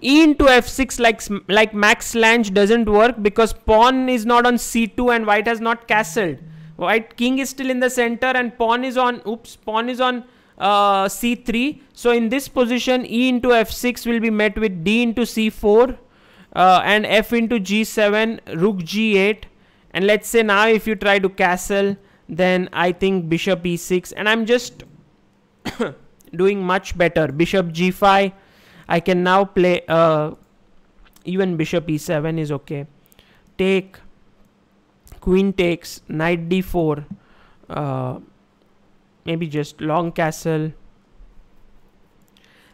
e into f6 like like max lange doesn't work because pawn is not on c2 and white has not castled white king is still in the center and pawn is on oops pawn is on uh, c3 so in this position e into f6 will be met with d into c4 uh, and f into g7 rook g8 and let's say now if you try to castle then i think bishop e6 and i'm just doing much better. Bishop g5 i can now play uh, even bishop e7 is okay. Take queen takes knight d4 uh, maybe just long castle.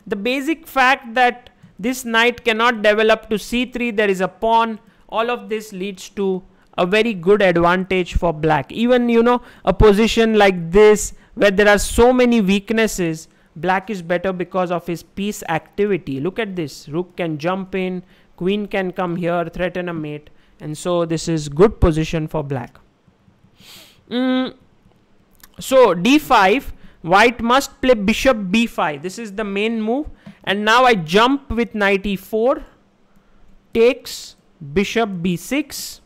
The basic fact that this knight cannot develop to c3 there is a pawn. All of this leads to a very good advantage for black. Even you know a position like this where there are so many weaknesses black is better because of his piece activity. Look at this. Rook can jump in queen can come here threaten a mate and so this is good position for black. Mm. so d5 white must play bishop b5 this is the main move. And now I jump with knight e4 takes bishop b6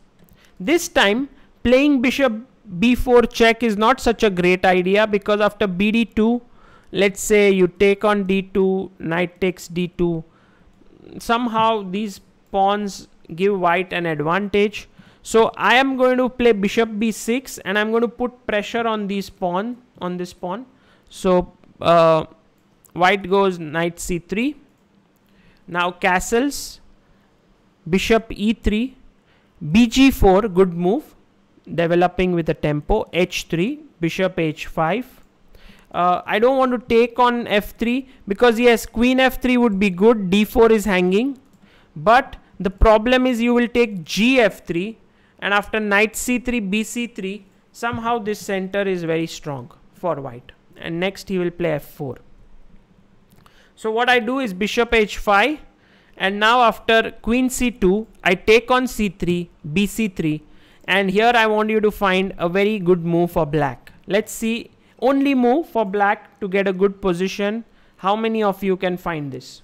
this time playing bishop b4 check is not such a great idea because after bd2 let's say you take on d2 knight takes d2 somehow these pawns give white an advantage. So I am going to play bishop b6 and I'm going to put pressure on this pawn on this pawn. So uh, white goes knight c3 now castles bishop e3 bg4 good move. Developing with a tempo h3 bishop h5 uh, I don't want to take on f3 because yes queen f3 would be good. D4 is hanging. But the problem is you will take gf3 and after knight c3 bc3 somehow this center is very strong for white. And next he will play f4 so what I do is bishop h5 and now after queen c2 I take on c3 bc3 and here I want you to find a very good move for black. Let's see only move for black to get a good position how many of you can find this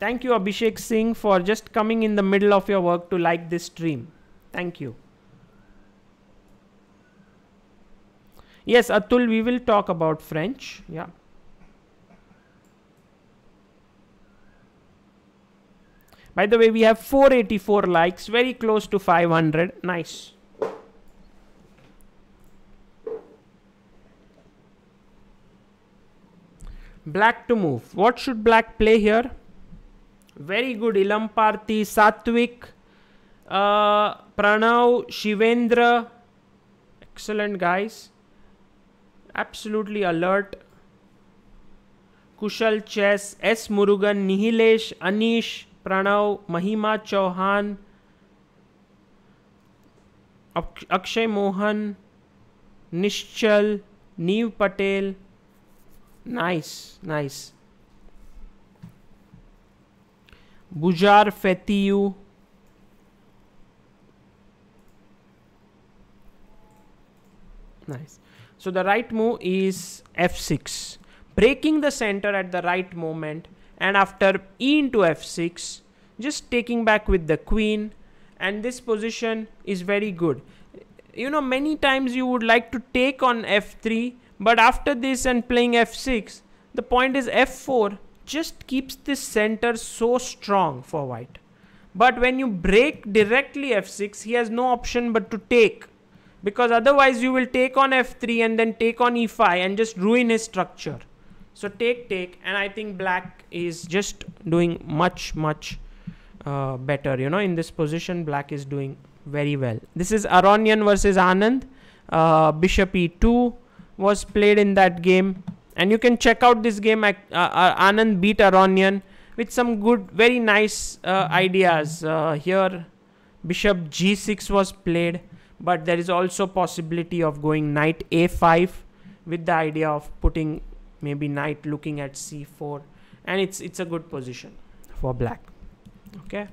Thank you Abhishek Singh for just coming in the middle of your work to like this stream. Thank you. Yes, Atul, we will talk about French. Yeah. By the way, we have 484 likes, very close to 500. Nice. Black to move. What should black play here? Very good. Ilam Satwik, uh, Pranav, Shivendra. Excellent, guys. Absolutely alert. Kushal Chess, S. Murugan, Nihilesh, Anish, Pranav, Mahima Chauhan, Akshay Mohan, Nishchal, Neve Patel. Nice, nice. Bujar Fetiu. Nice. So the right move is f6. Breaking the center at the right moment and after e into f6 just taking back with the queen and this position is very good. You know many times you would like to take on f3 but after this and playing f6 the point is f4 just keeps this center so strong for white. But when you break directly f6, he has no option but to take. Because otherwise you will take on f3 and then take on e5 and just ruin his structure. So take, take. And I think black is just doing much, much uh, better. You know, in this position, black is doing very well. This is Aronian versus Anand. Uh, bishop e2 was played in that game and you can check out this game uh, uh, Anand beat Aronian with some good very nice uh, ideas uh, here bishop g6 was played but there is also possibility of going knight a5 with the idea of putting maybe knight looking at c4 and it's it's a good position. For black. Okay?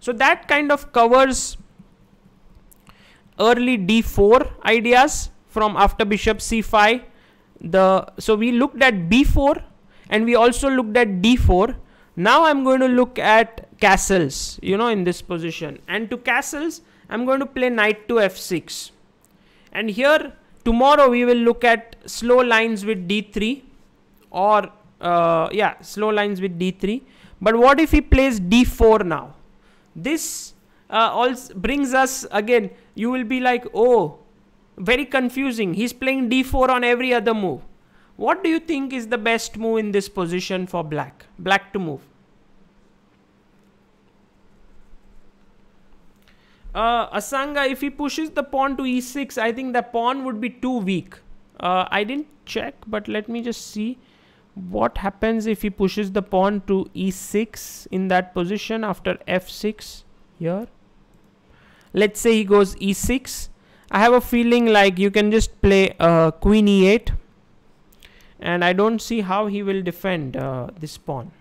So that kind of covers early d4 ideas from after bishop c5 the so we looked at b4 and we also looked at d4 now i'm going to look at castles you know in this position. And to castles i'm going to play knight to f6 and here tomorrow we will look at slow lines with d3 or uh, yeah slow lines with d3 but what if he plays d4 now? This uh, also brings us again you will be like oh very confusing. He's playing d4 on every other move. What do you think is the best move in this position for black? Black to move uh, Asanga, if he pushes the pawn to e6, I think the pawn would be too weak. Uh, I didn't check, but let me just see what happens if he pushes the pawn to e6 in that position after f6 here. Let's say he goes e6. I have a feeling like you can just play uh, queen e8 and I don't see how he will defend uh, this pawn.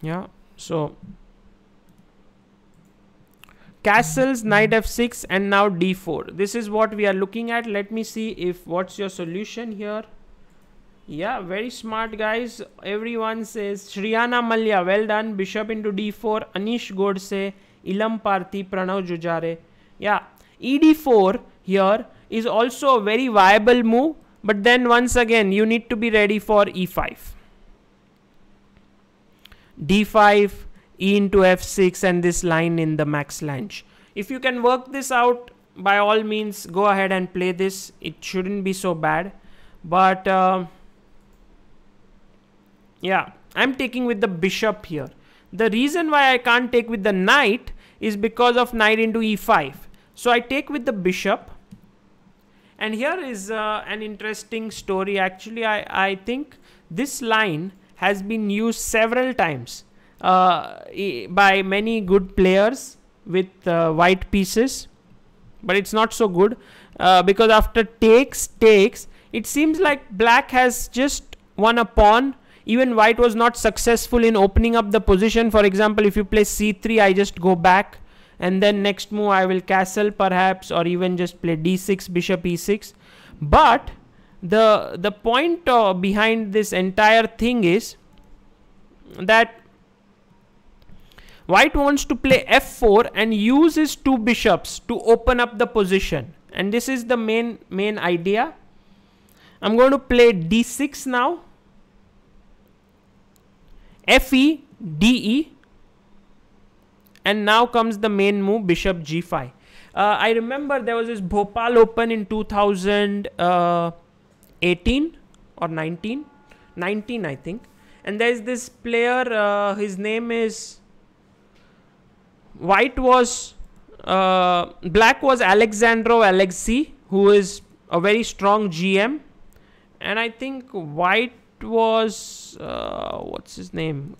Yeah, so castles knight f6 and now d4 this is what we are looking at. Let me see if what's your solution here? Yeah very smart guys. Everyone says Shriyana Malya well done. Bishop into d4 Anish Godse Ilam Parthi Pranav Jujare. Yeah ed4 here is also a very viable move but then once again you need to be ready for e5 d5 e into f6 and this line in the max lange. If you can work this out, by all means, go ahead and play this. It shouldn't be so bad. But uh, yeah, I'm taking with the bishop here. The reason why I can't take with the knight is because of knight into e5. So I take with the bishop. And here is uh, an interesting story. Actually, I, I think this line has been used several times by many good players with uh, white pieces. But it's not so good uh, because after takes takes it seems like black has just won a pawn. Even white was not successful in opening up the position. For example if you play c3 i just go back. And then next move i will castle perhaps or even just play d6 bishop e6 but the the point uh, behind this entire thing is that White wants to play f4 and use his two bishops to open up the position. And this is the main, main idea. I'm going to play d6 now. fe, de. And now comes the main move, bishop g5. Uh, I remember there was this Bhopal Open in 2018 uh, or 19. 19, I think. And there's this player, uh, his name is white was uh, black was Alexandrov Alexei, who is a very strong GM, and I think white was uh, what's his name?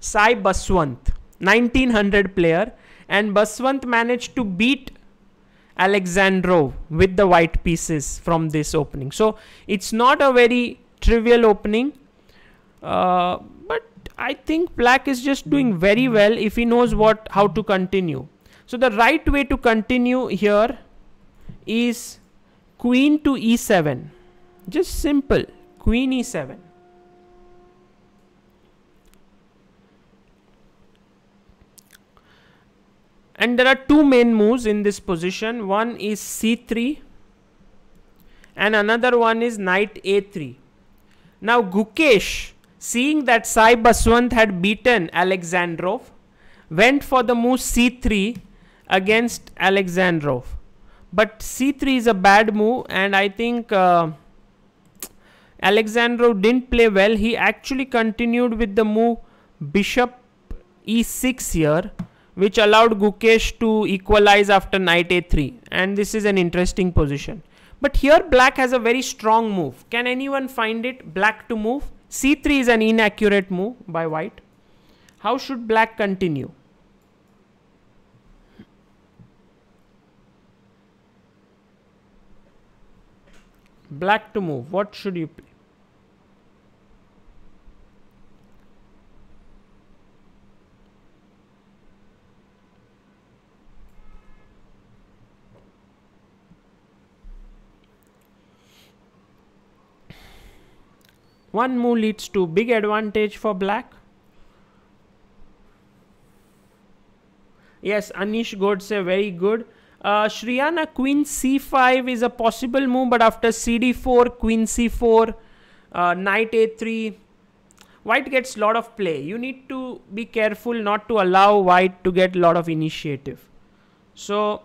Sai Baswant, 1900 player, and Baswant managed to beat Alexandrov with the white pieces from this opening. So it's not a very trivial opening. Uh, I think black is just doing very well if he knows what how to continue. So the right way to continue here is queen to e7. Just simple. Queen e7. And there are two main moves in this position. One is c3 and another one is knight a3. Now Gukesh Seeing that Sai Baswant had beaten Alexandrov, went for the move c3 against Alexandrov. But c3 is a bad move and I think uh, Alexandrov didn't play well. He actually continued with the move bishop e6 here which allowed Gukesh to equalize after knight a3 and this is an interesting position. But here black has a very strong move. Can anyone find it? Black to move c3 is an inaccurate move by white. How should black continue? Black to move. What should you play? One move leads to big advantage for black. Yes, Anish Godse, very good. Uh, Shriyana, queen c5 is a possible move, but after cd4, queen c4, uh, knight a3, white gets lot of play. You need to be careful not to allow white to get lot of initiative. So,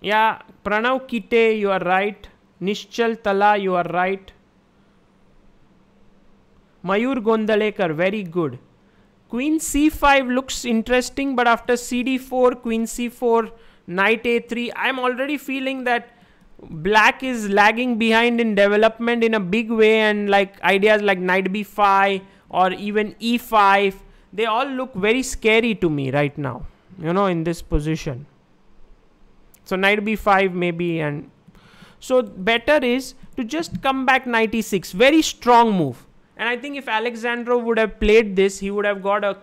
yeah, Pranav Kite, you are right. Nishchal Tala, you are right. Mayur Gondalekar, very good. Queen c5 looks interesting, but after cd4, queen c4, knight a3, I'm already feeling that black is lagging behind in development in a big way and like ideas like knight b5 or even e5 they all look very scary to me right now you know in this position so knight b5 maybe and so better is to just come back knight e6 very strong move and I think if Alexandrov would have played this, he would have got a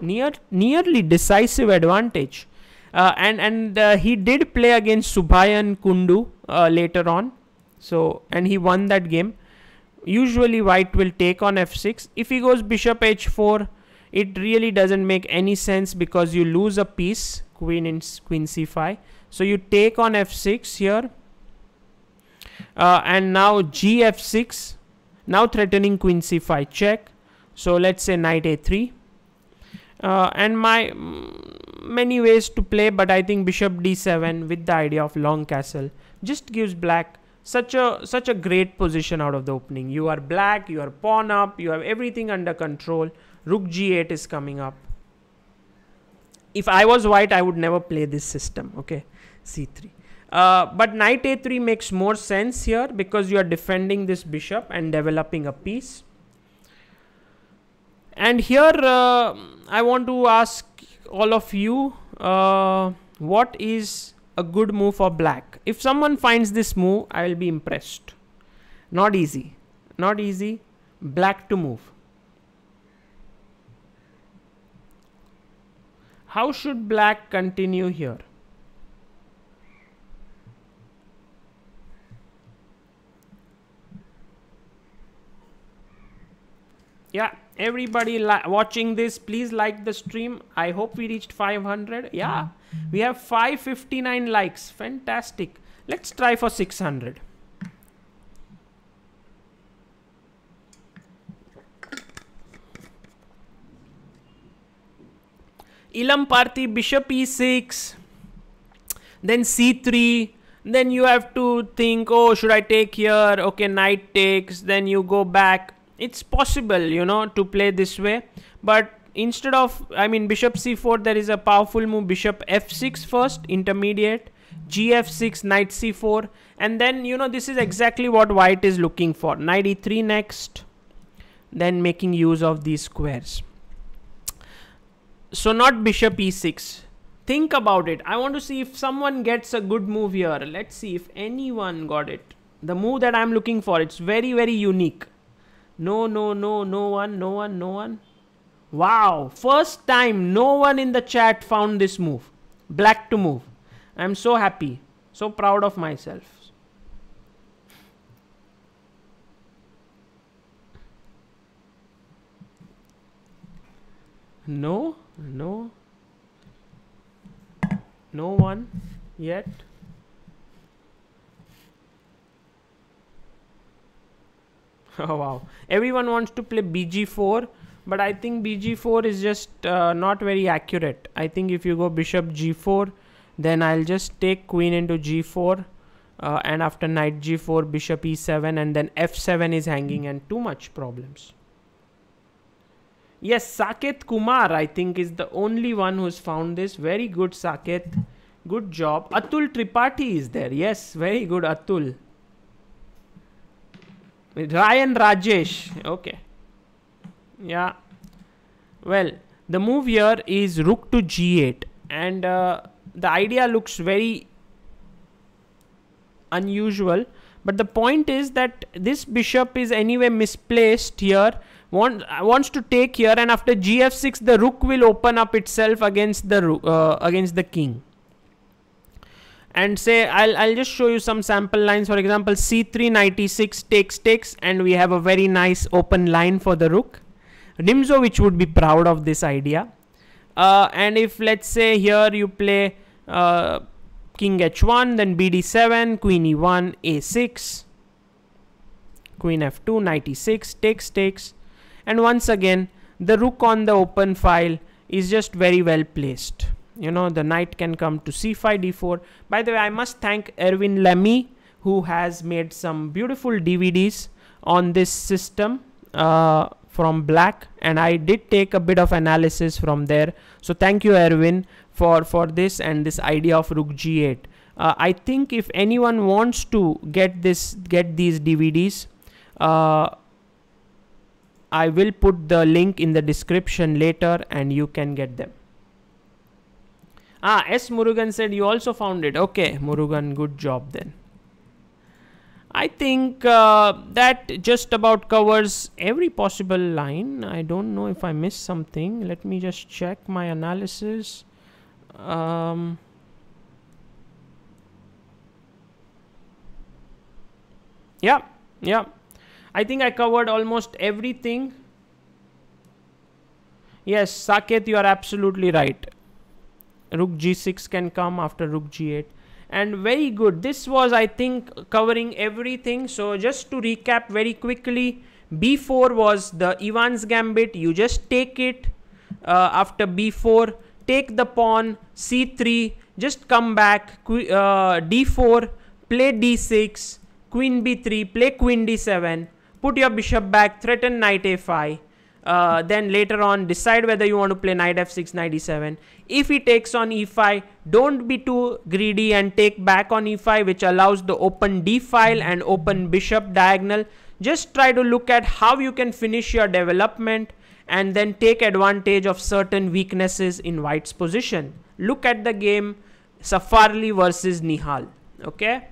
near nearly decisive advantage. Uh, and and uh, he did play against Subhayan Kundu uh, later on. So and he won that game. Usually white will take on f6. If he goes bishop h4, it really doesn't make any sense because you lose a piece, queen in queen c5. So you take on f6 here. Uh, and now g f6 now threatening queen c5 check. So let's say knight a3. Uh, and my mm, many ways to play, but I think bishop d7 with the idea of long castle just gives black such a such a great position out of the opening. You are black, you are pawn up, you have everything under control. Rook g8 is coming up. If I was white, I would never play this system. Okay, c3. Uh, but knight a3 makes more sense here because you are defending this bishop and developing a piece. And here uh, I want to ask all of you uh, what is a good move for black? If someone finds this move, I will be impressed. Not easy. Not easy. Black to move. How should black continue here? Yeah everybody watching this please like the stream. I hope we reached 500 yeah mm-hmm. we have 559 likes. Fantastic. Let's try for 600 Ilam Parthi bishop e6 then c3 then you have to think oh should I take here? Okay knight takes then you go back it's possible you know to play this way. But instead of i mean bishop c4 there is a powerful move. Bishop f6 first intermediate. Gf6 knight c4 and then you know this is exactly what white is looking for. Knight e3 next then making use of these squares. So not bishop e6 think about it. I want to see if someone gets a good move here. Let's see if anyone got it. The move that i'm looking for it's very very unique no, no, no, no one, no one, no one. Wow, first time no one in the chat found this move. Black to move. I'm so happy, so proud of myself. No, no, no one yet. *laughs* oh wow. Everyone wants to play bg4 but i think bg4 is just uh, not very accurate. I think if you go bishop g4 then i'll just take queen into g4 uh, and after knight g4 bishop e7 and then f7 is hanging and too much problems. Yes saket kumar i think is the only one who's found this. Very good saket. Good job. Atul tripathi is there. Yes very good atul Ryan Rajesh. Okay. Yeah. Well, the move here is rook to g8 and uh, the idea looks very unusual but the point is that this bishop is anyway misplaced here want, wants to take here and after gf6 the rook will open up itself against the uh, against the king and say I'll, I'll just show you some sample lines. For example c396 takes takes and we have a very nice open line for the rook. Nimzowitsch would be proud of this idea. Uh, and if let's say here you play uh, king h1 then bd7 queen e1 a6 queen f2 knight e6 takes takes and once again the rook on the open file is just very well placed you know the knight can come to c5 d4 by the way i must thank Erwin l'Ami who has made some beautiful dvds on this system uh, from black and i did take a bit of analysis from there. So thank you erwin for for this and this idea of rook g8 uh, i think if anyone wants to get this get these dvds uh, I will put the link in the description later and you can get them. Ah, S. Murugan said you also found it. Okay, Murugan, good job then. I think uh, that just about covers every possible line. I don't know if I missed something. Let me just check my analysis. Um, yeah, yeah. I think I covered almost everything. Yes, Saket, you are absolutely right. Rook g6 can come after rook g8. And very good. This was, I think, covering everything. So just to recap very quickly, b4 was the Evans gambit. You just take it uh, after b4, take the pawn, c3, just come back, uh, d4, play d6, queen b3, play queen d7, put your bishop back, threaten knight a5. Uh, then later on decide whether you want to play knight f6 knight e7 if he takes on e5 don't be too greedy and take back on e5 which allows the open d file and open bishop diagonal. Just try to look at how you can finish your development and then take advantage of certain weaknesses in white's position. Look at the game safarli versus nihal okay?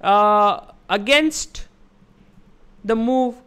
Uh, against the move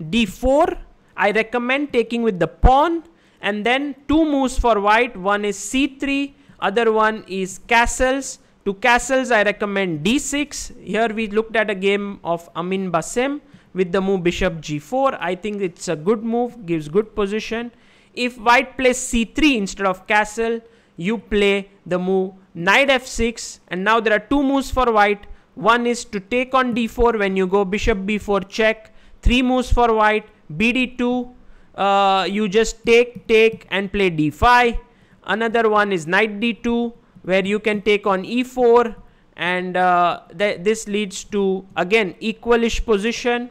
d4 I recommend taking with the pawn and then two moves for white. One is c3 other one is castles. To castles I recommend d6 here we looked at a game of Amin Bassem with the move bishop g4 I think it's a good move gives good position. If white plays c3 instead of castle you play the move knight f6 and now there are two moves for white. One is to take on d4 when you go bishop b4 check. Three moves for white. bd2. Uh, you just take, take and play d5. Another one is knight d2 where you can take on e4 and uh, th this leads to again equalish position.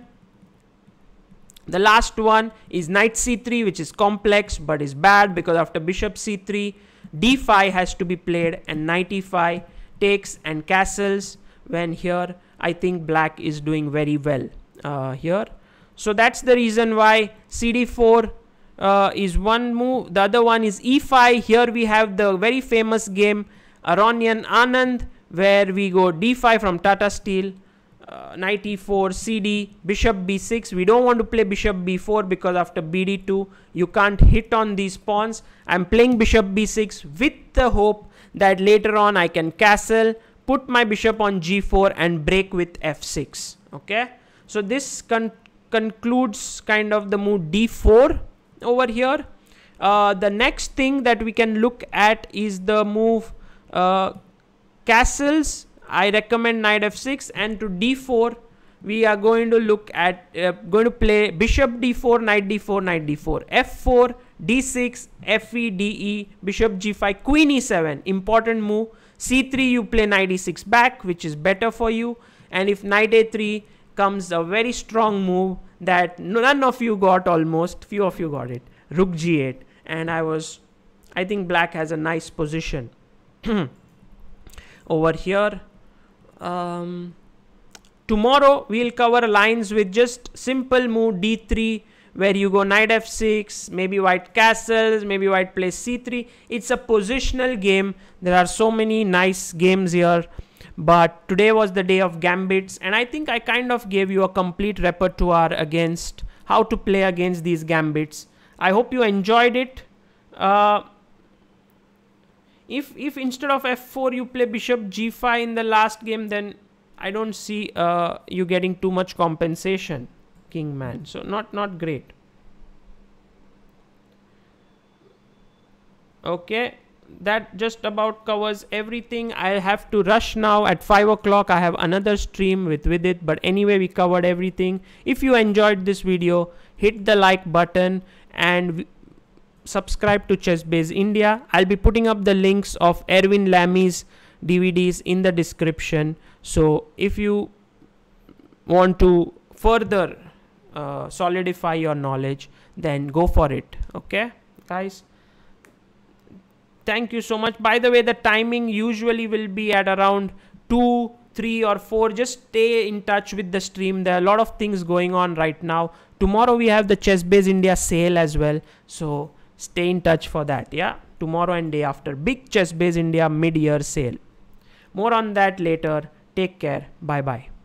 The last one is knight c3 which is complex but is bad because after bishop c3 d5 has to be played and knight e5 takes and castles when here I think black is doing very well uh, here. So that's the reason why CD4 uh, is one move. The other one is E5. Here we have the very famous game Aronian Anand where we go D5 from Tata Steel. Uh, knight e4 cd bishop b6 we don't want to play bishop b4 because after bd2 you can't hit on these pawns i'm playing bishop b6 with the hope that later on i can castle put my bishop on g4 and break with f6 okay so this con concludes kind of the move d4 over here. Uh, the next thing that we can look at is the move uh, castles I recommend knight f6 and to d4 we are going to look at uh, going to play bishop d4 knight d4 knight d4 f4 d6 fe de bishop g5 queen e7 important move. C3 you play knight e6 back which is better for you. And if knight a3 comes a very strong move that none of you got almost few of you got it. Rook g8 and i was i think black has a nice position. *clears throat* Over here um, tomorrow we'll cover lines with just simple move d3 where you go knight f6 maybe white castles maybe white plays c3 it's a positional game. There are so many nice games here but today was the day of gambits and i think i kind of gave you a complete repertoire against how to play against these gambits. I hope you enjoyed it. Uh, if if instead of f4 you play bishop g5 in the last game then i don't see uh, you getting too much compensation king man. So not not great. Okay that just about covers everything. I have to rush now. At 5 o'clock i have another stream with with it but anyway we covered everything. If you enjoyed this video hit the like button and subscribe to chessbase india. I'll be putting up the links of Erwin l'Ami's dvds in the description. So if you want to further uh, solidify your knowledge then go for it. Okay guys thank you so much. By the way the timing usually will be at around 2 3 or 4 just stay in touch with the stream. There are a lot of things going on right now. Tomorrow we have the chessbase india sale as well. So stay in touch for that yeah? Tomorrow and day after. Big chessbase india mid-year sale. More on that later. Take care. Bye bye